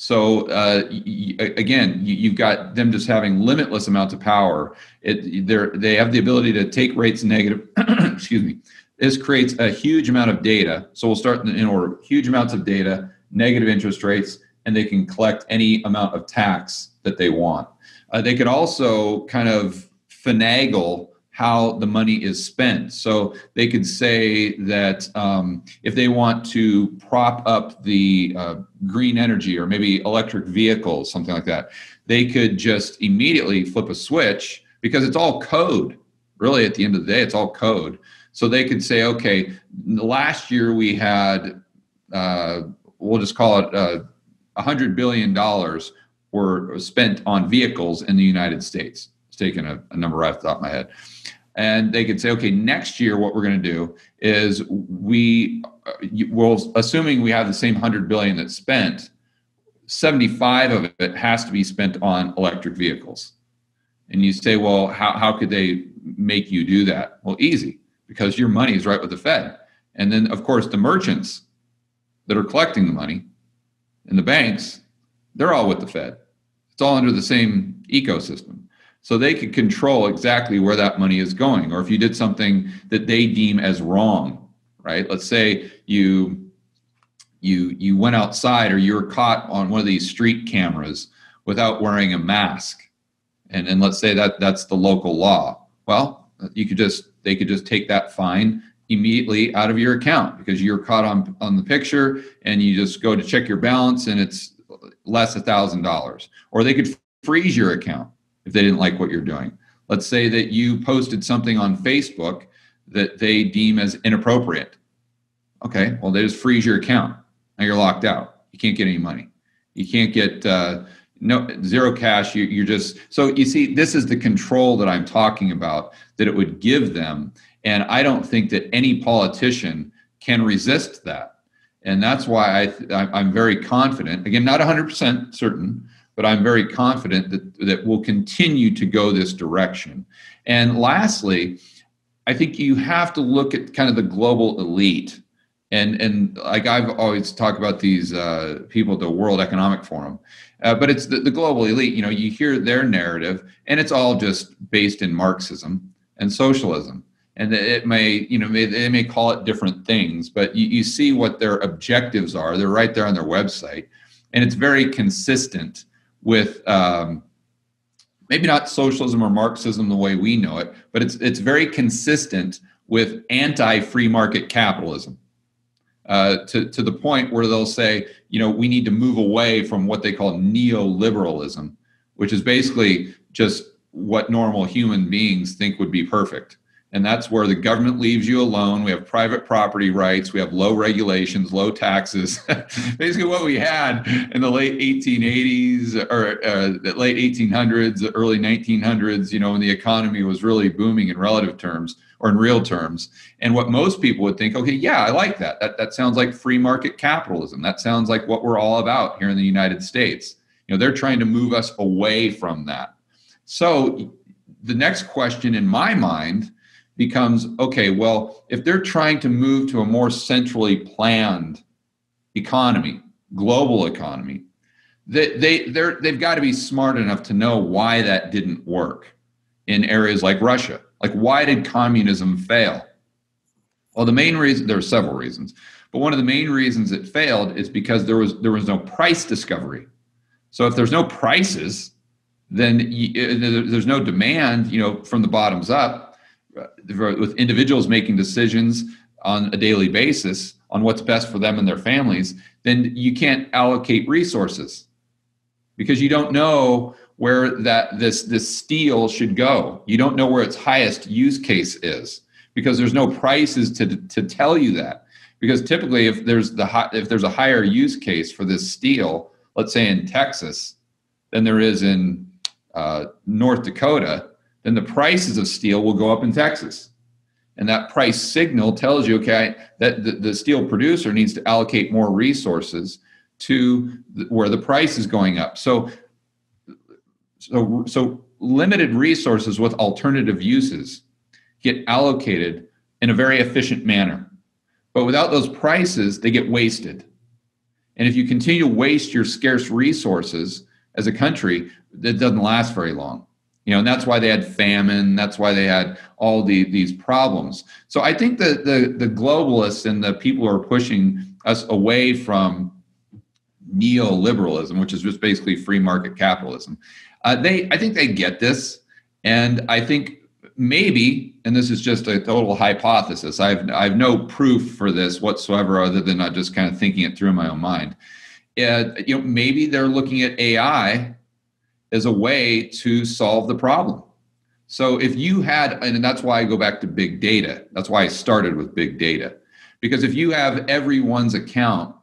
So uh, y- again, you, have got them just having limitless amounts of power. It, they have the ability to take rates negative. excuse me this creates a huge amount of data. So we'll start in order huge amounts of data, negative interest rates, and they can collect any amount of tax that they want. Uh, they could also kind of finagle how the money is spent. So they could say that um, if they want to prop up the uh, green energy or maybe electric vehicles, something like that, they could just immediately flip a switch because it's all code. Really, at the end of the day, it's all code. So they could say, okay, last year we had, uh, we'll just call it uh, $100 billion were spent on vehicles in the United States. Taking a, a number right off the top of my head and they could say, okay, next year what we're going to do is we uh, will, assuming we have the same hundred billion that's spent, seventy-five of it has to be spent on electric vehicles. And you say, well, how how could they make you do that? Well, easy, because your money is right with the Fed, and then of course the merchants that are collecting the money and the banks, they're all with the Fed. It's all under the same ecosystem so they could control exactly where that money is going or if you did something that they deem as wrong right? Let's say you you you went outside or you were caught on one of these street cameras without wearing a mask. And and let's say that that's the local law. Well you could just they could just take that fine immediately out of your account because you're caught on on the picture and you just go to check your balance and it's less a thousand dollars. Or they could freeze your account if they didn't like what you're doing. Let's say that you posted something on Facebook that they deem as inappropriate. Okay, well, they just freeze your account. Now you're locked out. You can't get any money. You can't get uh, no zero cash. You, you're just so you see. This is the control that I'm talking about that it would give them, and I don't think that any politician can resist that. And that's why I, I'm very confident. Again, not 100% certain, but I'm very confident that, that we'll continue to go this direction. And lastly, I think you have to look at kind of the global elite. And, and like I've always talked about these uh, people at the World Economic Forum, uh, but it's the, the global elite. You know, you hear their narrative, and it's all just based in Marxism and socialism and it may you know may, they may call it different things but you, you see what their objectives are they're right there on their website and it's very consistent with um, maybe not socialism or Marxism the way we know it, but it's it's very consistent with anti-free market capitalism. Uh, to, to the point where they'll say, you know, we need to move away from what they call neoliberalism, which is basically just what normal human beings think would be perfect and that's where the government leaves you alone. We have private property rights, we have low regulations, low taxes. Basically, what we had in the late 1880s or uh, the late 1800s, early 1900s, you know, when the economy was really booming in relative terms or in real terms. And what most people would think, okay, yeah, I like that. That that sounds like free market capitalism. That sounds like what we're all about here in the United States. You know, they're trying to move us away from that. So the next question in my mind becomes okay, well, if they're trying to move to a more centrally planned economy, global economy, they, they, they've got to be smart enough to know why that didn't work in areas like Russia. Like, why did communism fail? Well, the main reason, there are several reasons, but one of the main reasons it failed is because there was, there was no price discovery. So if there's no prices, then you, uh, there's no demand, you know, from the bottoms up with individuals making decisions on a daily basis on what's best for them and their families, then you can't allocate resources because you don't know where that this this steel should go. You don't know where its highest use case is because there's no prices to to tell you that. Because typically, if there's the high, if there's a higher use case for this steel, let's say in Texas, than there is in uh, North Dakota, then the prices of steel will go up in Texas. And that price signal tells you, okay, that the, the steel producer needs to allocate more resources to the, where the price is going up. So, so, so limited resources with alternative uses get allocated in a very efficient manner. But without those prices, they get wasted. And if you continue to waste your scarce resources as a country, that doesn't last very long you know and that's why they had famine that's why they had all the, these problems so i think that the, the globalists and the people who are pushing us away from neoliberalism, which is just basically free market capitalism. Uh, they, I think they get this, and I think maybe, and this is just a total hypothesis. I've I've no proof for this whatsoever, other than i just kind of thinking it through in my own mind. Uh, you know, maybe they're looking at AI as a way to solve the problem. So if you had, and that's why I go back to big data. That's why I started with big data, because if you have everyone's account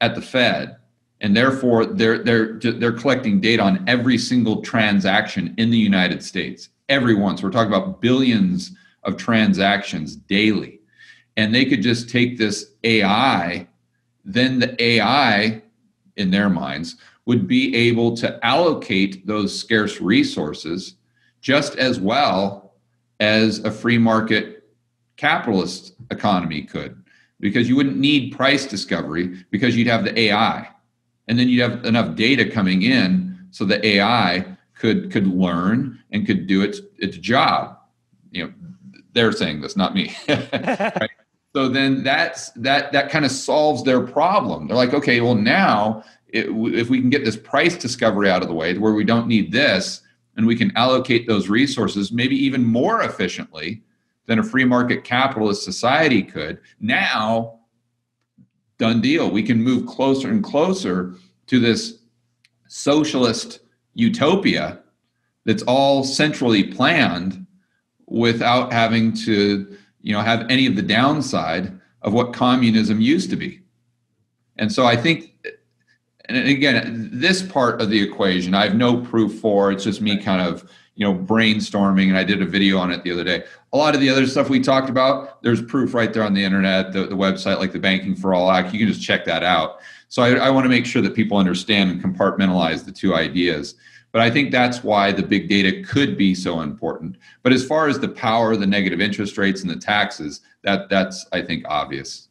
at the Fed, and therefore they're they're they're collecting data on every single transaction in the United States, everyone. So we're talking about billions of transactions daily, and they could just take this AI, then the AI, in their minds, would be able to allocate those scarce resources just as well as a free market capitalist economy could. Because you wouldn't need price discovery because you'd have the AI and then you'd have enough data coming in so the AI could could learn and could do its its job. You know they're saying this not me. Right? so then that's that that kind of solves their problem. They're like okay well now it, if we can get this price discovery out of the way where we don't need this and we can allocate those resources maybe even more efficiently than a free market capitalist society could now done deal. We can move closer and closer to this socialist utopia that's all centrally planned without having to you know have any of the downside of what communism used to be. And so i think and again, this part of the equation, I have no proof for. It's just me kind of, you know, brainstorming. And I did a video on it the other day. A lot of the other stuff we talked about, there's proof right there on the internet, the, the website like the Banking for All Act. You can just check that out. So I, I want to make sure that people understand and compartmentalize the two ideas. But I think that's why the big data could be so important. But as far as the power, the negative interest rates, and the taxes, that that's I think obvious.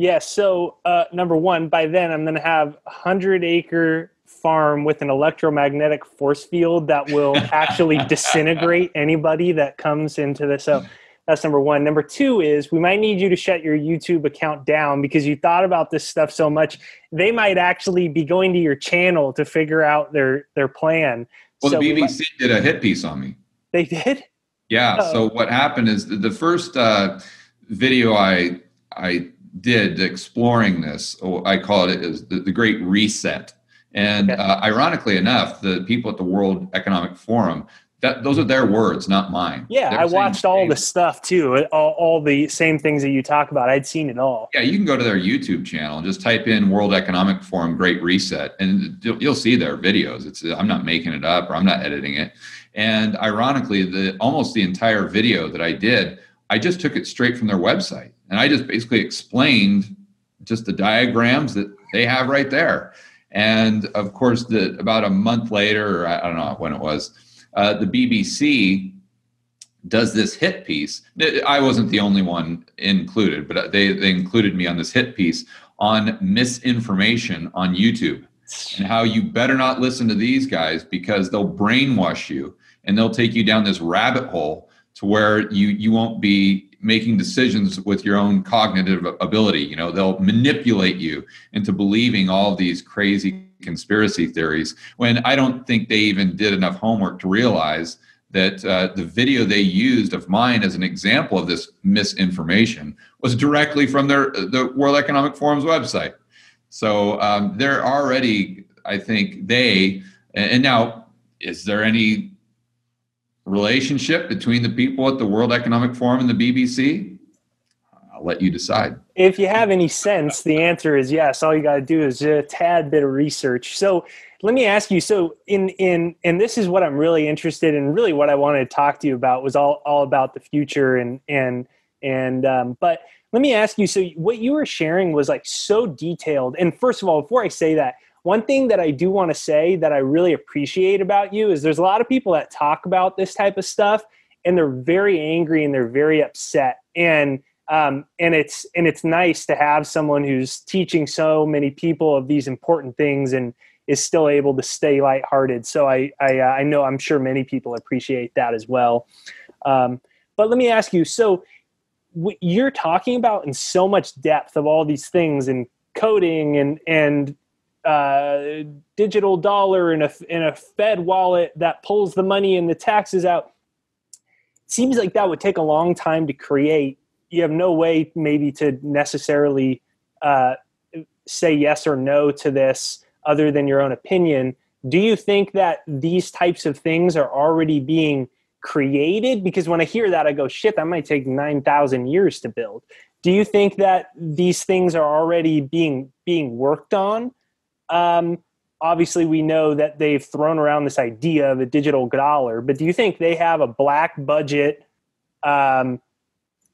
Yeah. So uh, number one, by then I'm going to have a hundred acre farm with an electromagnetic force field that will actually disintegrate anybody that comes into this. So that's number one. Number two is we might need you to shut your YouTube account down because you thought about this stuff so much. They might actually be going to your channel to figure out their their plan. Well, so the BBC might, did a hit piece on me. They did. Yeah. Oh. So what happened is the first uh, video I I did exploring this. I call it is the, the Great Reset. And uh, ironically enough, the people at the World Economic Forum that those are their words, not mine. Yeah, They're I watched all the stuff too, all, all, the same things that you talk about. I'd seen it all. Yeah, you can go to their YouTube channel and just type in World Economic Forum Great Reset, and you'll, you'll see their videos. It's I'm not making it up or I'm not editing it. And ironically, the almost the entire video that I did, I just took it straight from their website. And I just basically explained just the diagrams that they have right there. And of course, the, about a month later, I don't know when it was, uh, the BBC does this hit piece. I wasn't the only one included, but they, they included me on this hit piece on misinformation on YouTube and how you better not listen to these guys because they'll brainwash you and they'll take you down this rabbit hole to where you you won't be making decisions with your own cognitive ability. You know, they'll manipulate you into believing all these crazy conspiracy theories when I don't think they even did enough homework to realize that uh, the video they used of mine as an example of this misinformation was directly from their the World Economic Forum's website. So um, they're already, I think they, and now is there any relationship between the people at the World Economic Forum and the BBC? I'll let you decide. If you have any sense, the answer is yes. All you got to do is a tad bit of research. So let me ask you. So in in and this is what I'm really interested in. Really, what I wanted to talk to you about was all all about the future and and and um, but let me ask you. So what you were sharing was like so detailed. And first of all, before I say that, one thing that I do want to say that I really appreciate about you is there's a lot of people that talk about this type of stuff and they're very angry and they're very upset and um, and it's and it's nice to have someone who's teaching so many people of these important things and is still able to stay lighthearted. So I I, uh, I know I'm sure many people appreciate that as well. Um, but let me ask you. So you're talking about in so much depth of all these things and coding and and uh, digital dollar in a in a Fed wallet that pulls the money and the taxes out. Seems like that would take a long time to create. You have no way, maybe, to necessarily uh, say yes or no to this, other than your own opinion. Do you think that these types of things are already being created? Because when I hear that, I go, "Shit, that might take nine thousand years to build." Do you think that these things are already being being worked on? Um, obviously, we know that they've thrown around this idea of a digital dollar, but do you think they have a black budget, um,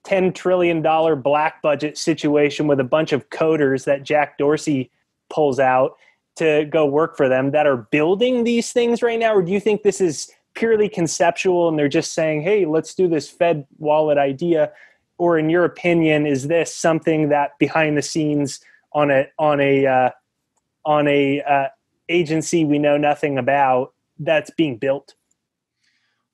$10 trillion black budget situation with a bunch of coders that Jack Dorsey pulls out to go work for them that are building these things right now? Or do you think this is purely conceptual and they're just saying, hey, let's do this Fed wallet idea? Or in your opinion, is this something that behind the scenes on a on a uh, on a uh, agency we know nothing about that's being built?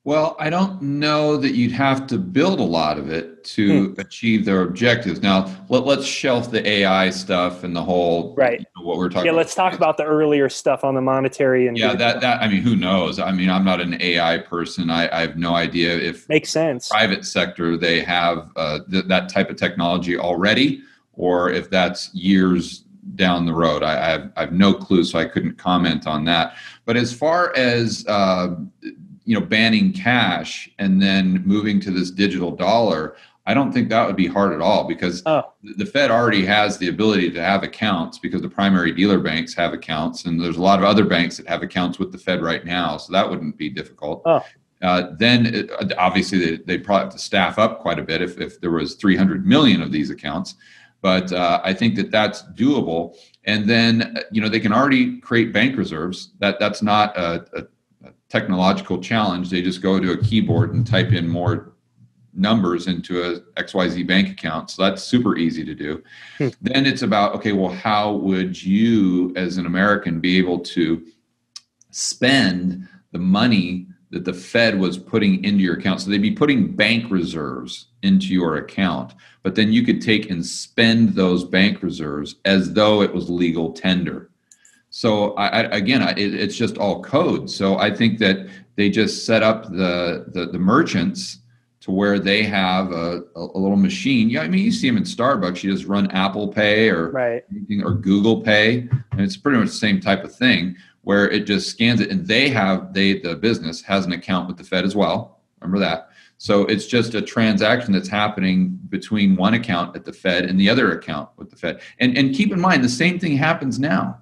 Well, I don't know that you'd have to build a lot of it to hmm. achieve their objectives. Now, let, us shelf the AI stuff and the whole right. You know, what we're talking. Yeah, about. let's talk about the earlier stuff on the monetary and yeah, that that I mean, who knows? I mean, I'm not an AI person. I, I have no idea if makes sense. Private sector they have uh, th- that type of technology already, or if that's years down the road. I, I, have, I have no clue, so I couldn't comment on that. But as far as uh, you know, banning cash and then moving to this digital dollar, I don't think that would be hard at all because oh. the Fed already has the ability to have accounts because the primary dealer banks have accounts, and there's a lot of other banks that have accounts with the Fed right now, so that wouldn't be difficult. Oh. Uh, then it, obviously they, they'd probably have to staff up quite a bit if, if there was 300 million of these accounts but uh, I think that that's doable. And then you know they can already create bank reserves. That that's not a, a, a technological challenge. They just go to a keyboard and type in more numbers into a XYZ bank account. So that's super easy to do. Hmm. Then it's about okay, well, how would you as an American be able to spend the money that the Fed was putting into your account. So they'd be putting bank reserves into your account, but then you could take and spend those bank reserves as though it was legal tender. So I, I, again, I, it, it's just all code. So I think that they just set up the the, the merchants to where they have a, a, a, little machine. Yeah, I mean, you see them in Starbucks. You just run Apple Pay or right. anything or Google Pay, and it's pretty much the same type of thing where it just scans it and they have they the business has an account with the fed as well. Remember that. So it's just a transaction that's happening between one account at the fed and the other account with the fed. And and keep in mind the same thing happens now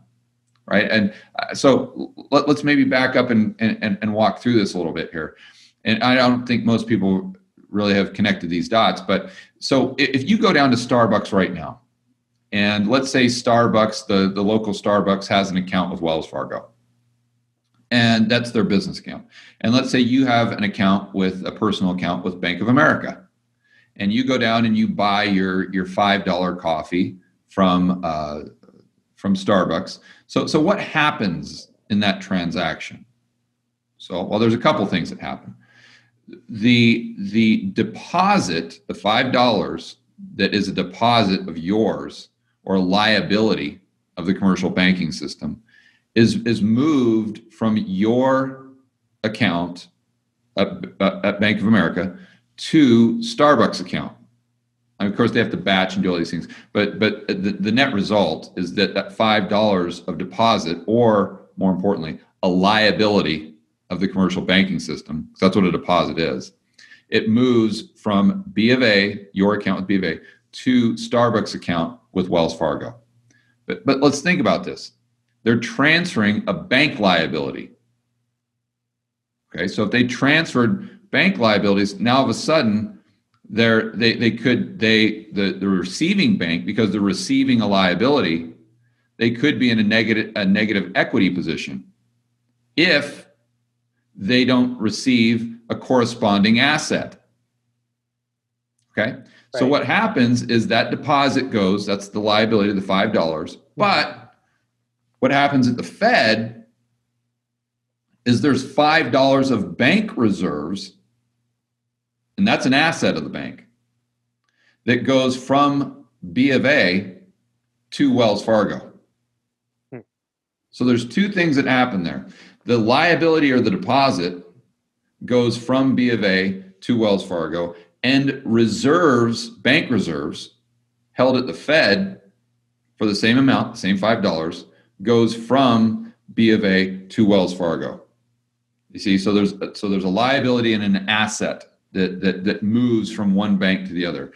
right? And uh, so let, us maybe back up and, and and walk through this a little bit here. And i don't think most people really have connected these dots but so if you go down to starbucks right now and let's say Starbucks, the, the local Starbucks has an account with Wells Fargo. And that's their business account. And let's say you have an account with a personal account with Bank of America. And you go down and you buy your, your $5 coffee from, uh, from Starbucks. So, so what happens in that transaction? So, well, there's a couple things that happen. The, the deposit, the $5 that is a deposit of yours or liability of the commercial banking system is, is moved from your account at, at Bank of America to Starbucks account. And of course, they have to batch and do all these things, but but the, the net result is that that five dollars of deposit, or more importantly, a liability of the commercial banking system, that's what a deposit is. It moves from B of A, your account with B of A, to Starbucks account with Wells Fargo. But, but let's think about this. They're transferring a bank liability. Okay, so if they transferred bank liabilities, now all of a sudden they're they they could they the, the receiving bank, because they're receiving a liability, they could be in a negative a negative equity position if they don't receive a corresponding asset. Okay. So what happens is that deposit goes, that's the liability of the $5. Mm-hmm. But what happens at the Fed is there's $5 of bank reserves, and that's an asset of the bank that goes from B of A to Wells Fargo. Hmm. So there's two things that happen there. The liability or the deposit goes from B of A to Wells Fargo, and reserves, bank reserves, held at the Fed for the same amount, same five dollars, goes from B of A to Wells Fargo. You see, so there's so there's a liability and an asset that that that moves from one bank to the other.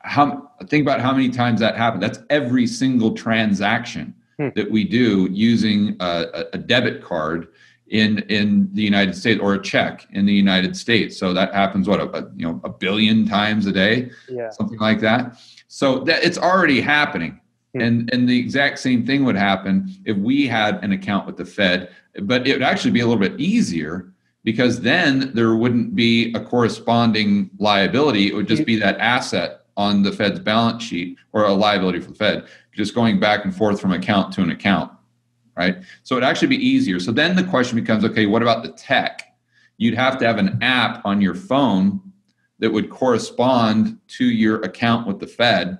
How think about how many times that happened. That's every single transaction hmm. that we do using a, a debit card in in the United States or a check in the United States. So that happens what a, you know a billion times a day, yeah. something like that. So that it's already happening. Hmm. And and the exact same thing would happen if we had an account with the Fed, but it would actually be a little bit easier because then there wouldn't be a corresponding liability. It would just be that asset on the Fed's balance sheet or a liability for the Fed, just going back and forth from account to an account right? So it'd actually be easier. So then the question becomes okay, what about the tech? You'd have to have an app on your phone that would correspond to your account with the Fed.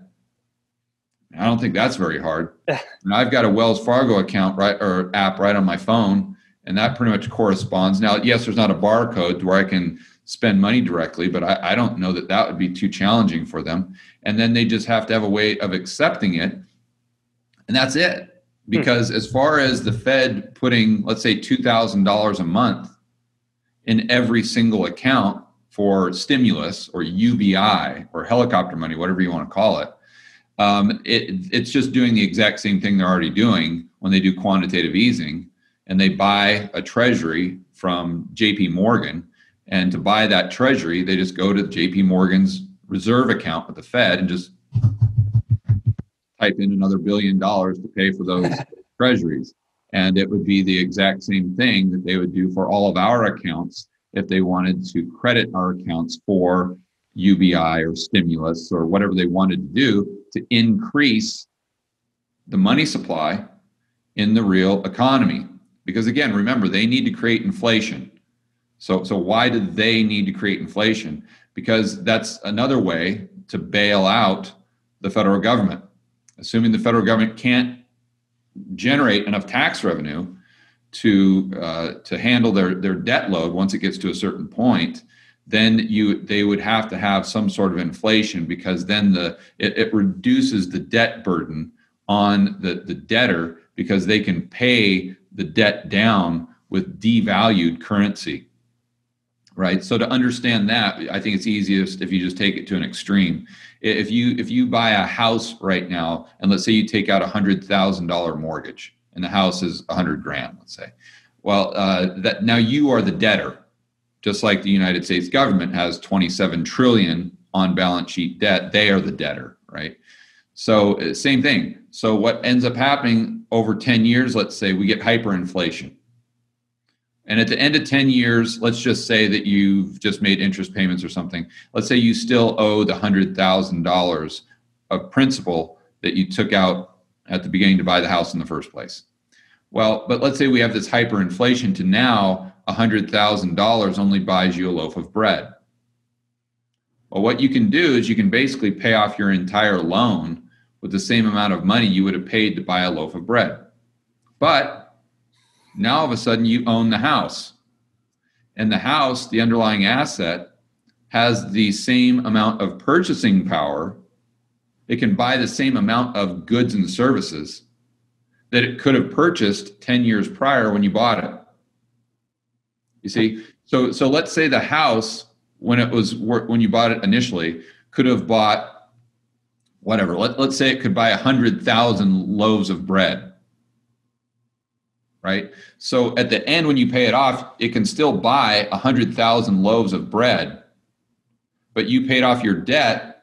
I don't think that's very hard. and I've got a Wells Fargo account right or app right on my phone, and that pretty much corresponds. Now, yes, there's not a barcode where I can spend money directly, but I, I don't know that that would be too challenging for them. And then they just have to have a way of accepting it, and that's it. Hmm. because as far as the Fed putting, let's say, $2,000 a month in every single account for stimulus or UBI or helicopter money, whatever you want to call it, um, it, it's just doing the exact same thing they're already doing when they do quantitative easing and they buy a treasury from JP Morgan. And to buy that treasury, they just go to JP Morgan's reserve account with the Fed and just type in another billion dollars to pay for those treasuries. And it would be the exact same thing that they would do for all of our accounts if they wanted to credit our accounts for UBI or stimulus or whatever they wanted to do to increase the money supply in the real economy. Because again, remember, they need to create inflation. So, so why do they need to create inflation? Because that's another way to bail out the federal government assuming the federal government can't generate enough tax revenue to uh, to handle their their debt load once it gets to a certain point then you they would have to have some sort of inflation because then the it, it reduces the debt burden on the the debtor because they can pay the debt down with devalued currency right? So to understand that i think it's easiest if you just take it to an extreme if you if you buy a house right now and let's say you take out a hundred thousand dollar mortgage and the house is a hundred grand let's say. Well uh, that now you are the debtor just like the united states government has 27 trillion on balance sheet debt they are the debtor right? So uh, same thing. So what ends up happening over 10 years let's say we get hyperinflation and at the end of 10 years, let's just say that you've just made interest payments or something. Let's say you still owe the $100,000 of principal that you took out at the beginning to buy the house in the first place. Well, but let's say we have this hyperinflation to now $100,000 only buys you a loaf of bread. Well, what you can do is you can basically pay off your entire loan with the same amount of money you would have paid to buy a loaf of bread. But now all of a sudden you own the house. And the house, the underlying asset, has the same amount of purchasing power. It can buy the same amount of goods and services that it could have purchased 10 years prior when you bought it. You see? So so let's say the house when it was when you bought it initially could have bought whatever. Let, let's say it could buy 100,000 loaves of bread right? So at the end, when you pay it off, it can still buy 100,000 loaves of bread, but you paid off your debt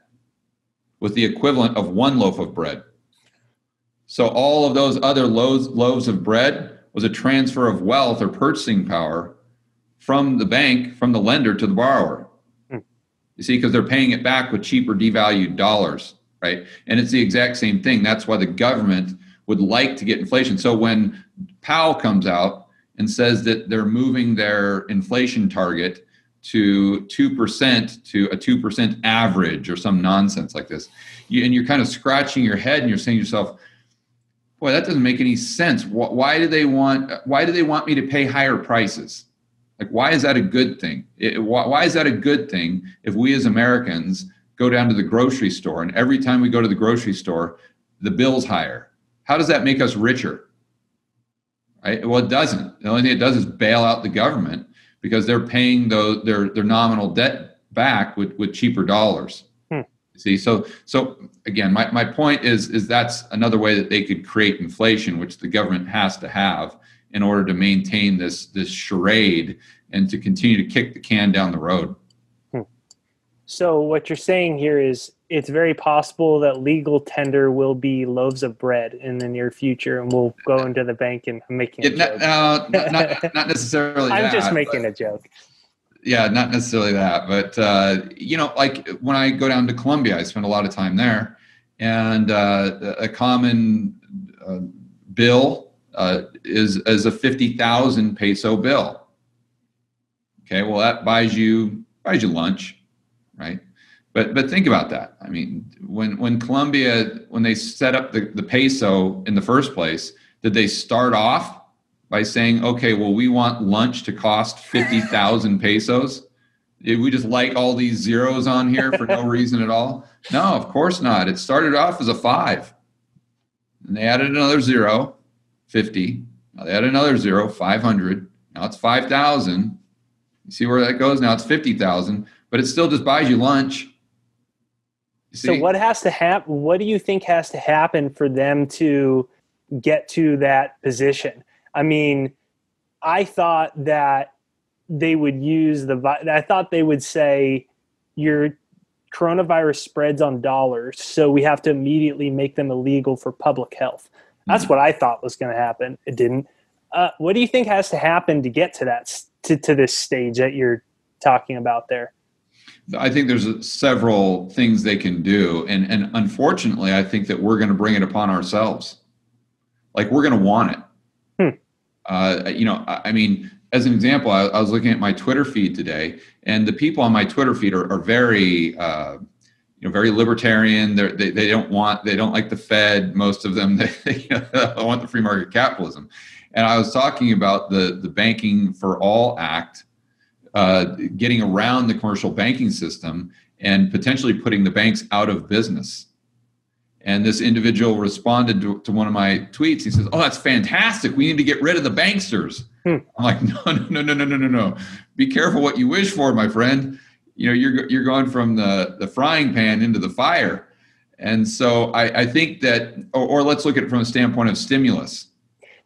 with the equivalent of one loaf of bread. So all of those other loaves, loaves of bread was a transfer of wealth or purchasing power from the bank, from the lender to the borrower. Hmm. You see, because they're paying it back with cheaper devalued dollars, right? And it's the exact same thing. That's why the government would like to get inflation. So when Powell comes out and says that they're moving their inflation target to 2% to a 2% average or some nonsense like this. You, and you're kind of scratching your head and you're saying to yourself, Boy, that doesn't make any sense. Why do they want? Why do they want me to pay higher prices? Like, why is that a good thing? It, why, why is that a good thing if we as Americans go down to the grocery store and every time we go to the grocery store, the bill's higher? How does that make us richer? Well, it doesn't. The only thing it does is bail out the government because they're paying those, their their nominal debt back with with cheaper dollars. Hmm. See, so so again, my, my point is is that's another way that they could create inflation, which the government has to have in order to maintain this this charade and to continue to kick the can down the road. Hmm. So what you're saying here is it's very possible that legal tender will be loaves of bread in the near future, and we'll go into the bank and I'm making. Yeah, not, not, not, necessarily. I'm that, just making but, a joke. Yeah, not necessarily that, but uh, you know, like when I go down to Colombia, I spend a lot of time there, and uh, a common uh, bill uh, is is a fifty thousand peso bill. Okay, well that buys you buys you lunch, right? But but think about that. I mean, when when Colombia when they set up the, the peso in the first place, did they start off by saying, okay, well we want lunch to cost fifty thousand pesos? Did we just like all these zeros on here for no reason at all? No, of course not. It started off as a five. And they added another zero, 50. Now they added another zero, 500. Now it's 5,000. You see where that goes? Now it's 50,000, but it still just buys you lunch. So what has to happen? What do you think has to happen for them to get to that position? I mean, I thought that they would use the. I thought they would say your coronavirus spreads on dollars, so we have to immediately make them illegal for public health. That's mm-hmm. what I thought was going to happen. It didn't. Uh, what do you think has to happen to get to that to, to this stage that you're talking about there? I think there's several things they can do, and and unfortunately, I think that we're going to bring it upon ourselves. Like we're going to want it. Hmm. Uh, you know, I, I, mean, as an example, I, I, was looking at my Twitter feed today, and the people on my Twitter feed are, are very, uh, you know, very libertarian. They're, they they don't want they don't like the Fed. Most of them they, they want the free market capitalism. And I was talking about the the Banking for All Act uh, getting around the commercial banking system and potentially putting the banks out of business. And this individual responded to, to, one of my tweets. He says, "Oh, that's fantastic. We need to get rid of the banksters." Hmm. I'm like, "No, no, no, no, no, no, no. Be careful what you wish for, my friend. You know, you're you're going from the the frying pan into the fire." And so I, I think that, or, or let's look at it from a standpoint of stimulus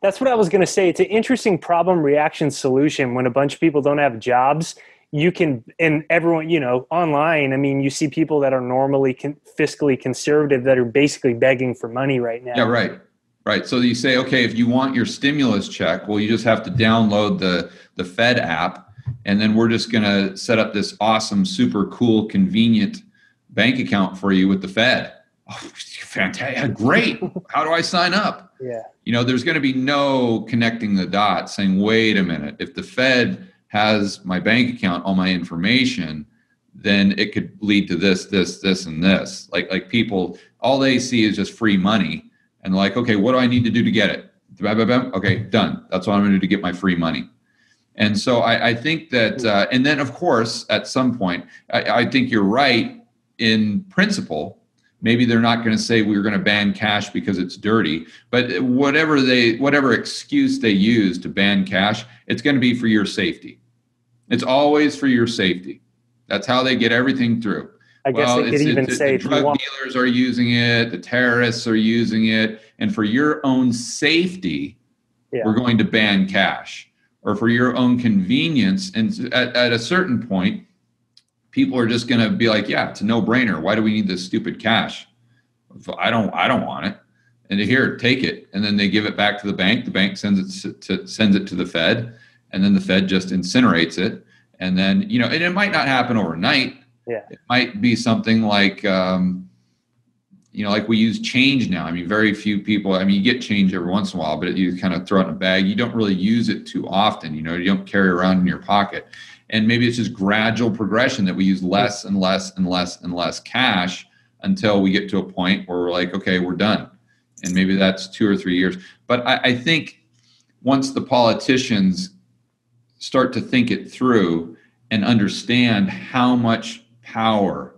that's what I was going to say. It's an interesting problem reaction solution when a bunch of people don't have jobs. You can, and everyone, you know, online, I mean, you see people that are normally con- fiscally conservative that are basically begging for money right now. Yeah, right. Right. So you say, okay, if you want your stimulus check, well, you just have to download the, the Fed app, and then we're just going to set up this awesome, super cool, convenient bank account for you with the Fed. Oh, fantastic. Great. How do I sign up? Yeah you know, there's going to be no connecting the dots saying, wait a minute, if the Fed has my bank account, all my information, then it could lead to this, this, this, and this. Like, like people, all they see is just free money. And like, okay, what do I need to do to get it? Okay, done. That's what I'm going to do to get my free money. And so I, I think that, uh, and then of course, at some point, I, I think you're right in principle maybe they're not going to say we're going to ban cash because it's dirty but whatever they whatever excuse they use to ban cash it's going to be for your safety it's always for your safety that's how they get everything through I guess well, they could even say the drug want- dealers are using it, the terrorists are using it, and for your own safety, yeah. we're going to ban cash. Or for your own convenience, and at, at a certain point, people are just going to be like, yeah, it's a no-brainer. Why do we need this stupid cash? I don't, I don't want it. And here, take it, and then they give it back to the bank. The bank sends it to sends it to the Fed, and then the Fed just incinerates it. And then you know, and it might not happen overnight. Yeah, it might be something like. Um, you know, like we use change now. I mean, very few people. I mean, you get change every once in a while, but you kind of throw it in a bag. You don't really use it too often. You know, you don't carry around in your pocket and maybe it's just gradual progression that we use less and less and less and less cash until we get to a point where we're like okay we're done and maybe that's two or three years. But I, I think once the politicians start to think it through and understand how much power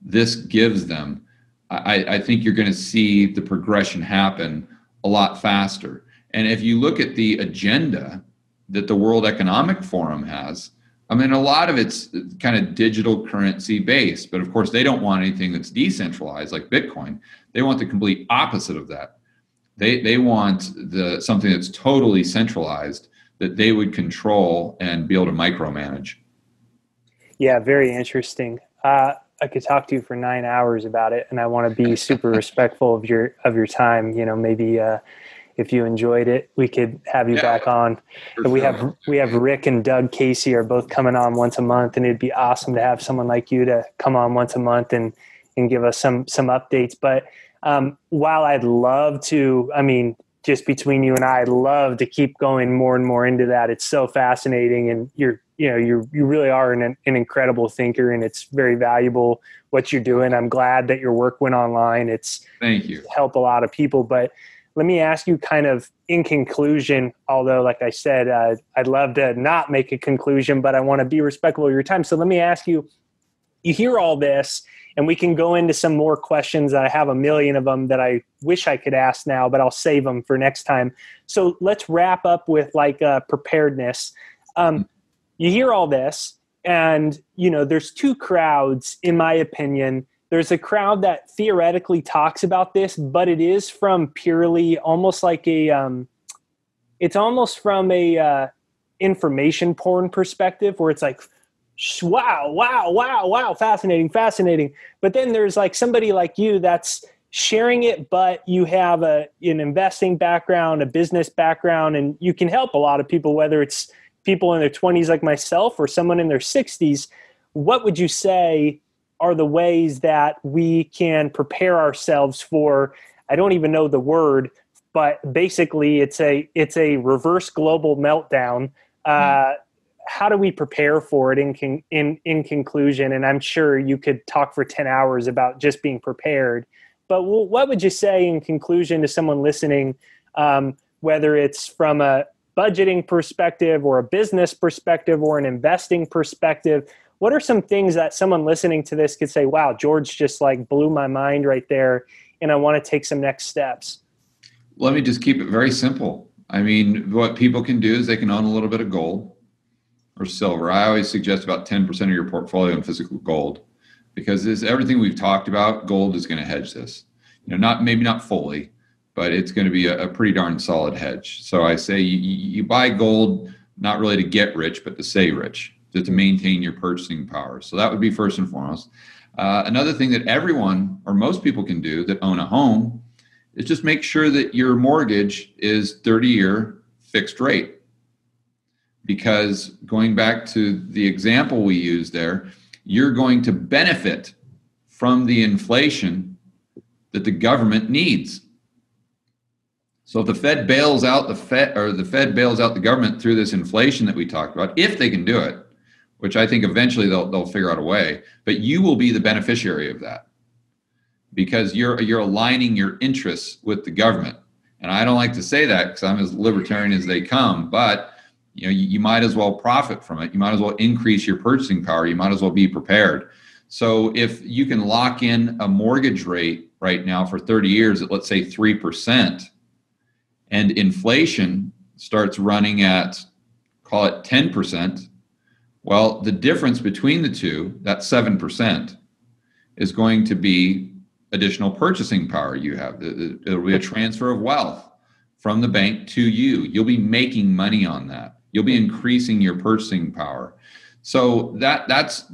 this gives them, I, I think you're going to see the progression happen a lot faster. And if you look at the agenda that the World Economic Forum has, I mean, a lot of it's kind of digital currency based, but of course, they don't want anything that's decentralized like Bitcoin. They want the complete opposite of that. They, they want the something that's totally centralized that they would control and be able to micromanage. Yeah, very interesting. Uh, I could talk to you for nine hours about it, and I want to be super respectful of your of your time. You know, maybe uh, if you enjoyed it, we could have you yeah, back on. And we have we have Rick and Doug Casey are both coming on once a month, and it'd be awesome to have someone like you to come on once a month and and give us some some updates. But um, while I'd love to, I mean, just between you and I, I'd love to keep going more and more into that. It's so fascinating, and you're you know you you really are an, an incredible thinker, and it's very valuable what you're doing. I'm glad that your work went online. It's thank you help a lot of people, but let me ask you kind of in conclusion although like i said uh, i'd love to not make a conclusion but i want to be respectful of your time so let me ask you you hear all this and we can go into some more questions. I have a million of them that I wish I could ask now, but I'll save them for next time. So let's wrap up with like uh, preparedness. Um, you hear all this, and you know there's two crowds, in my opinion. There's a crowd that theoretically talks about this, but it is from purely almost like a, um, it's almost from a uh, information porn perspective, where it's like wow, wow, wow, wow, fascinating, fascinating. But then there's like somebody like you that's sharing it, but you have a an investing background, a business background, and you can help a lot of people, whether it's people in their 20s like myself or someone in their 60s. What would you say are the ways that we can prepare ourselves for? I don't even know the word, but basically, it's a it's a reverse global meltdown. Uh, how do we prepare for it in, con- in in conclusion and i'm sure you could talk for 10 hours about just being prepared but what would you say in conclusion to someone listening um, whether it's from a budgeting perspective or a business perspective or an investing perspective what are some things that someone listening to this could say wow george just like blew my mind right there and i want to take some next steps let me just keep it very simple i mean what people can do is they can own a little bit of gold or silver. I always suggest about 10% of your portfolio in physical gold because this everything we've talked about, gold is going to hedge this. You know, not maybe not fully, but it's going to be a, a pretty darn solid hedge. So I say you, you buy gold not really to get rich, but to stay rich, to, to maintain your purchasing power. So that would be first and foremost. Uh, another thing that everyone or most people can do that own a home is just make sure that your mortgage is 30 year fixed rate because going back to the example we used there, you're going to benefit from the inflation that the government needs. So if the Fed bails out the Fed or the Fed bails out the government through this inflation that we talked about, if they can do it, which I think eventually they'll they'll figure out a way, but you will be the beneficiary of that. Because you're you're aligning your interests with the government. And I don't like to say that because I'm as libertarian as they come, but you know you, you might as well profit from it. You might as well increase your purchasing power. You might as well be prepared. So if you can lock in a mortgage rate right now for 30 years at let's say 3% and inflation starts running at call it 10% well the difference between the two that 7% is going to be additional purchasing power you have it'll be a transfer of wealth from the bank to you you'll be making money on that You'll be increasing your purchasing power. So that that's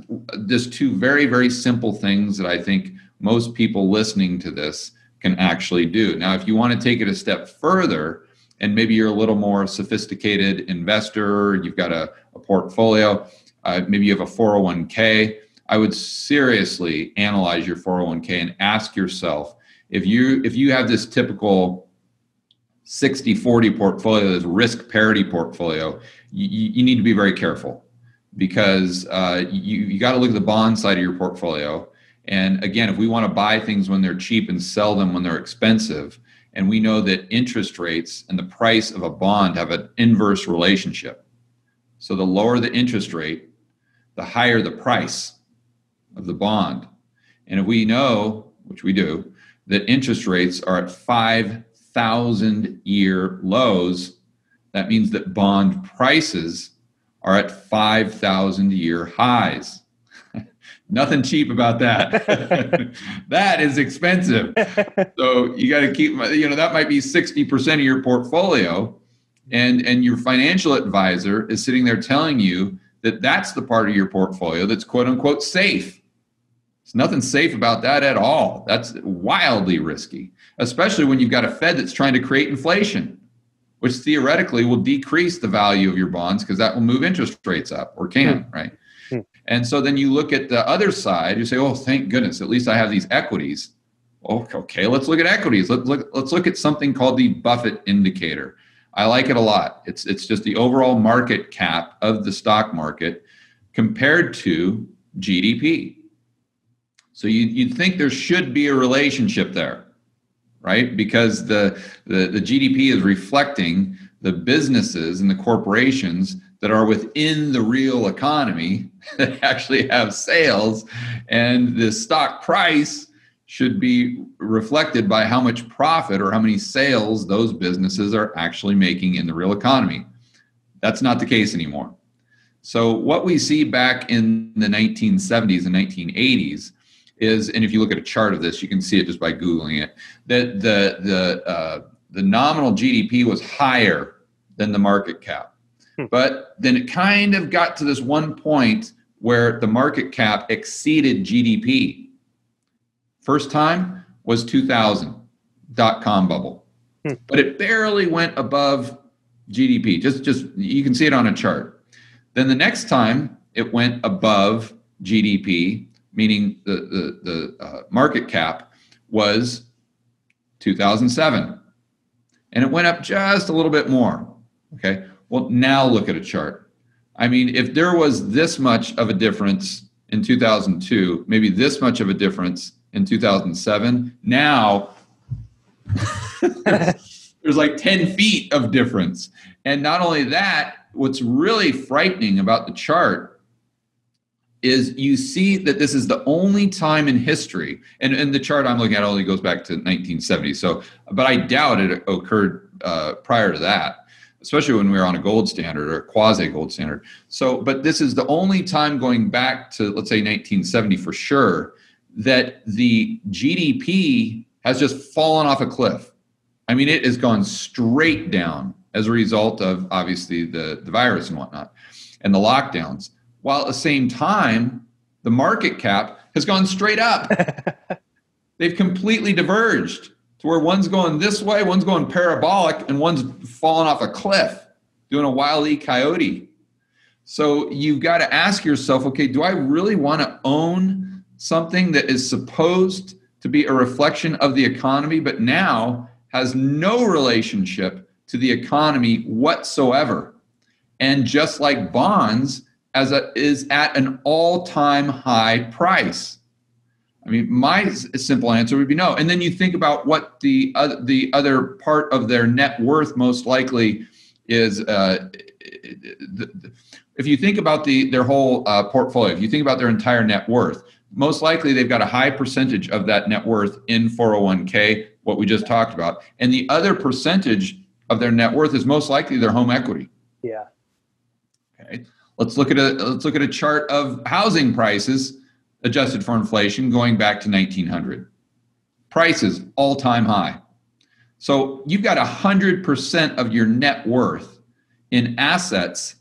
just two very very simple things that I think most people listening to this can actually do. Now, if you want to take it a step further, and maybe you're a little more sophisticated investor, you've got a, a portfolio, uh, maybe you have a 401k. I would seriously analyze your 401k and ask yourself if you if you have this typical 60 40 portfolio, this risk parity portfolio, you, you need to be very careful because uh, you, you got to look at the bond side of your portfolio. And again, if we want to buy things when they're cheap and sell them when they're expensive, And we know that interest rates and the price of a bond have an inverse relationship. So the lower the interest rate, the higher the price of the bond. And if we know, which we do, that interest rates are at 5,000 year lows, that means that bond prices are at 5,000 year highs. Nothing cheap about that. that is expensive. So you got to keep, you know, that might be 60% of your portfolio. And, and your financial advisor is sitting there telling you that that's the part of your portfolio that's quote unquote safe. There's nothing safe about that at all. That's wildly risky, especially when you've got a Fed that's trying to create inflation, which theoretically will decrease the value of your bonds because that will move interest rates up or can, hmm. right? And so then you look at the other side, you say, oh, thank goodness, at least I have these equities. Oh, okay, let's look at equities. Let's look, let's look at something called the Buffett indicator. I like it a lot. It's, it's just the overall market cap of the stock market compared to GDP. So you, you'd think there should be a relationship there, right? Because the, the, the GDP is reflecting the businesses and the corporations that are within the real economy that actually have sales, and the stock price should be reflected by how much profit or how many sales those businesses are actually making in the real economy. That's not the case anymore. So, what we see back in the 1970s and 1980s is, and if you look at a chart of this, you can see it just by googling it. That the the uh, the nominal GDP was higher than the market cap. But then it kind of got to this one point where the market cap exceeded GDP. First time was 2000 dot com bubble, hmm. but it barely went above GDP. Just just you can see it on a chart. Then the next time it went above GDP meaning the, the, the uh, market cap was 2007. And it went up just a little bit more. Okay. Well, now look at a chart. I mean, if there was this much of a difference in 2002, maybe this much of a difference in 2007, now there's like 10 feet of difference. And not only that, what's really frightening about the chart is you see that this is the only time in history, and, and the chart I'm looking at only goes back to 1970. So, but I doubt it occurred uh, prior to that, especially when we were on a gold standard or a quasi gold standard. So, but this is the only time going back to let's say 1970 for sure that the GDP has just fallen off a cliff. I mean, it has gone straight down as a result of obviously the, the virus and whatnot and the lockdowns while at the same time, the market cap has gone straight up. They've completely diverged to where one's going this way, one's going parabolic, and one's falling off a cliff doing a wild e coyote. So you've got to ask yourself, okay, do I really want to own something that is supposed to be a reflection of the economy, but now has no relationship to the economy whatsoever? And just like bonds, as a, is at an all-time high price? I mean, my simple answer would be no. And then you think about what the other, the other part of their net worth most likely is. Uh, if you think about the their whole uh, portfolio, if you think about their entire net worth, most likely they've got a high percentage of that net worth in 401k, what we just talked about, and the other percentage of their net worth is most likely their home equity. Yeah. Okay. Let's look at a let's look at a chart of housing prices adjusted for inflation going back to 1900. Prices all time high. So you've got 100% of your net worth in assets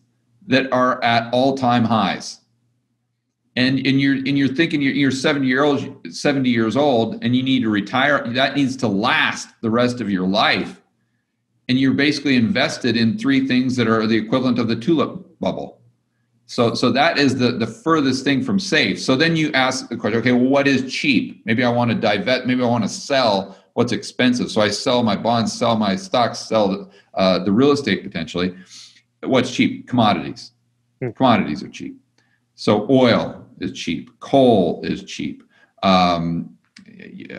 that are at all time highs. And, and you're and you're thinking you're, you're 70 year old 70 years old and you need to retire that needs to last the rest of your life and you're basically invested in three things that are the equivalent of the tulip bubble so, so that is the, the furthest thing from safe. So then you ask the question, okay, well, what is cheap? Maybe I want to divest, maybe I want to sell what's expensive. So I sell my bonds, sell my stocks, sell uh, the real estate potentially. What's cheap? Commodities. Hmm. Commodities are cheap. So oil is cheap, coal is cheap, um,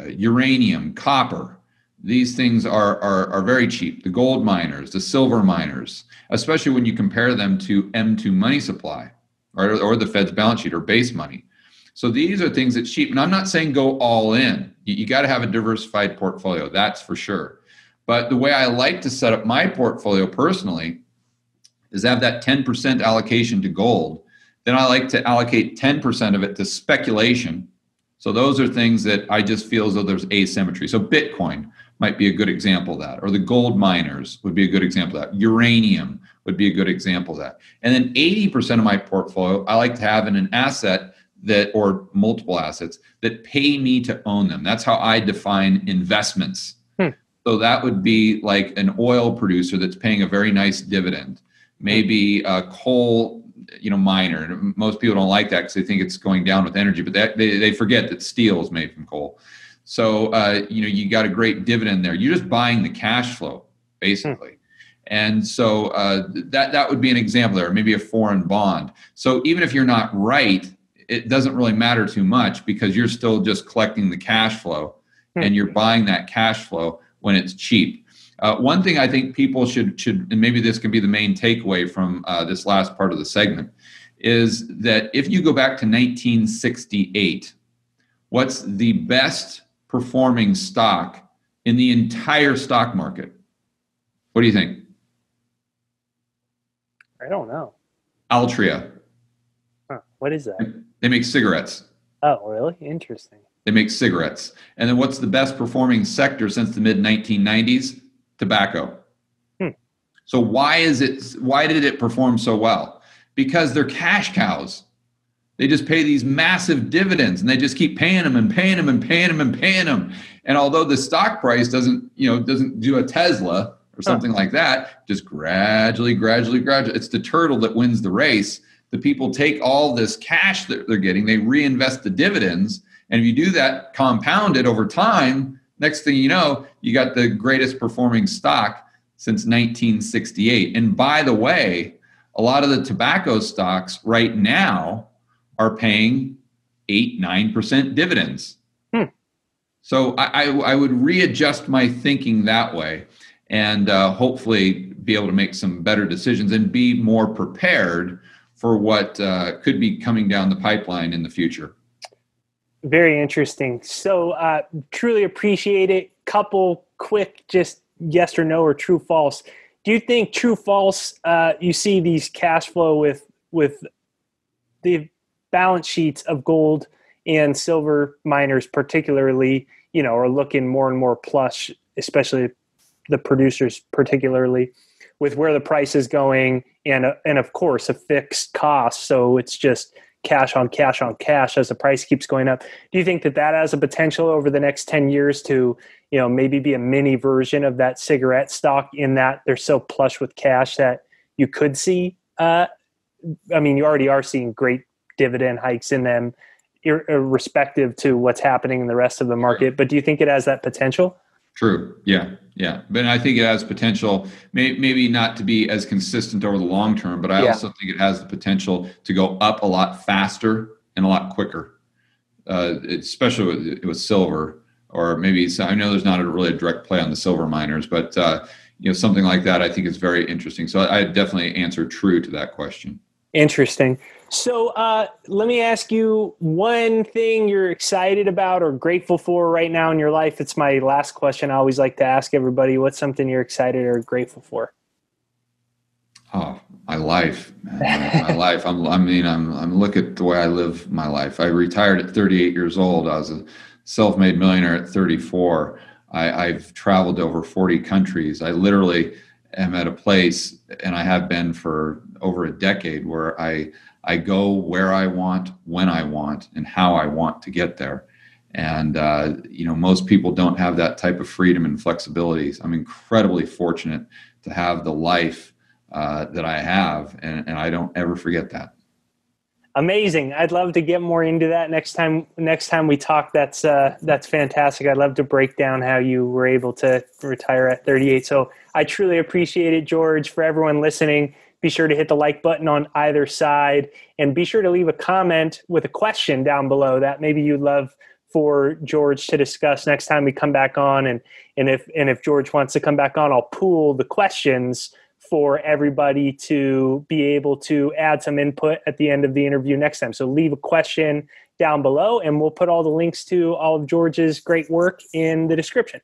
uranium, copper. These things are, are, are very cheap. The gold miners, the silver miners, especially when you compare them to M2 money supply or, or the Fed's balance sheet or base money. So these are things that's cheap. And I'm not saying go all in. You, you got to have a diversified portfolio, that's for sure. But the way I like to set up my portfolio personally is have that 10% allocation to gold. Then I like to allocate 10% of it to speculation. So those are things that I just feel as though there's asymmetry. So Bitcoin might be a good example of that, or the gold miners would be a good example of that. Uranium would be a good example of that. And then 80% of my portfolio I like to have in an asset that or multiple assets that pay me to own them. That's how I define investments. Hmm. So that would be like an oil producer that's paying a very nice dividend, maybe a coal you know miner. Most people don't like that because they think it's going down with energy, but that, they they forget that steel is made from coal. So uh, you know you got a great dividend there. You're just buying the cash flow basically. Hmm. And so uh, that that would be an example there, maybe a foreign bond. So even if you're not right, it doesn't really matter too much because you're still just collecting the cash flow hmm. and you're buying that cash flow when it's cheap. Uh, one thing I think people should should and maybe this can be the main takeaway from uh, this last part of the segment is that if you go back to 1968, what's the best performing stock in the entire stock market? What do you think? I don't know. Altria. Huh. What is that? They make cigarettes. Oh, really? Interesting. They make cigarettes. And then what's the best performing sector since the mid 1990s? Tobacco. Hmm. So why is it why did it perform so well? Because they're cash cows. They just pay these massive dividends and they just keep paying them and paying them and paying them and paying them. And although the stock price doesn't, you know, doesn't do a Tesla or something huh. like that, just gradually, gradually, gradually, it's the turtle that wins the race the people take all this cash that they're getting, they reinvest the dividends. And if you do that compounded over time, next thing you know, you got the greatest performing stock since 1968. And by the way, a lot of the tobacco stocks right now are paying eight, nine percent dividends. Hmm. So I, I, I, would readjust my thinking that way and uh, hopefully be able to make some better decisions and be more prepared for what uh, could be coming down the pipeline in the future. Very interesting. So, uh, truly appreciate it. Couple quick, just yes or no or true false. Do you think true false? Uh, you see these cash flow with with the balance sheets of gold and silver miners, particularly, you know, are looking more and more plush, especially the producers, particularly with where the price is going and and of course a fixed cost. So it's just cash on cash on cash as the price keeps going up. Do you think that that has a potential over the next 10 years to you know maybe be a mini version of that cigarette stock in that they're so plush with cash that you could see uh, i mean you already are seeing great dividend hikes in them irrespective to what's happening in the rest of the market but do you think it has that potential True. Yeah. Yeah. But I think it has potential, may, maybe not to be as consistent over the long term, but I yeah. also think it has the potential to go up a lot faster and a lot quicker, uh, especially with, with silver. Or maybe I know there's not a really a direct play on the silver miners, but uh, you know something like that I think is very interesting. So I, I definitely answer true to that question. Interesting. So uh, let me ask you one thing you're excited about or grateful for right now in your life. It's my last question. I always like to ask everybody what's something you're excited or grateful for. Oh, my life, man. my life. I'm, I mean, I'm, I'm look at the way I live my life. I retired at 38 years old. I was a self-made millionaire at 34. I, I've traveled over 40 countries. I literally am at a place, and I have been for over a decade, where I I go where I want, when I want, and how I want to get there. And uh, you know, most people don't have that type of freedom and flexibility. I'm incredibly fortunate to have the life uh, that I have, and, and I don't ever forget that. Amazing! I'd love to get more into that next time. Next time we talk, that's uh, that's fantastic. I'd love to break down how you were able to retire at 38. So I truly appreciate it, George. For everyone listening be sure to hit the like button on either side and be sure to leave a comment with a question down below that maybe you'd love for George to discuss next time we come back on. And and if and if George wants to come back on, I'll pool the questions for everybody to be able to add some input at the end of the interview next time. So leave a question down below, and we'll put all the links to all of George's great work in the description.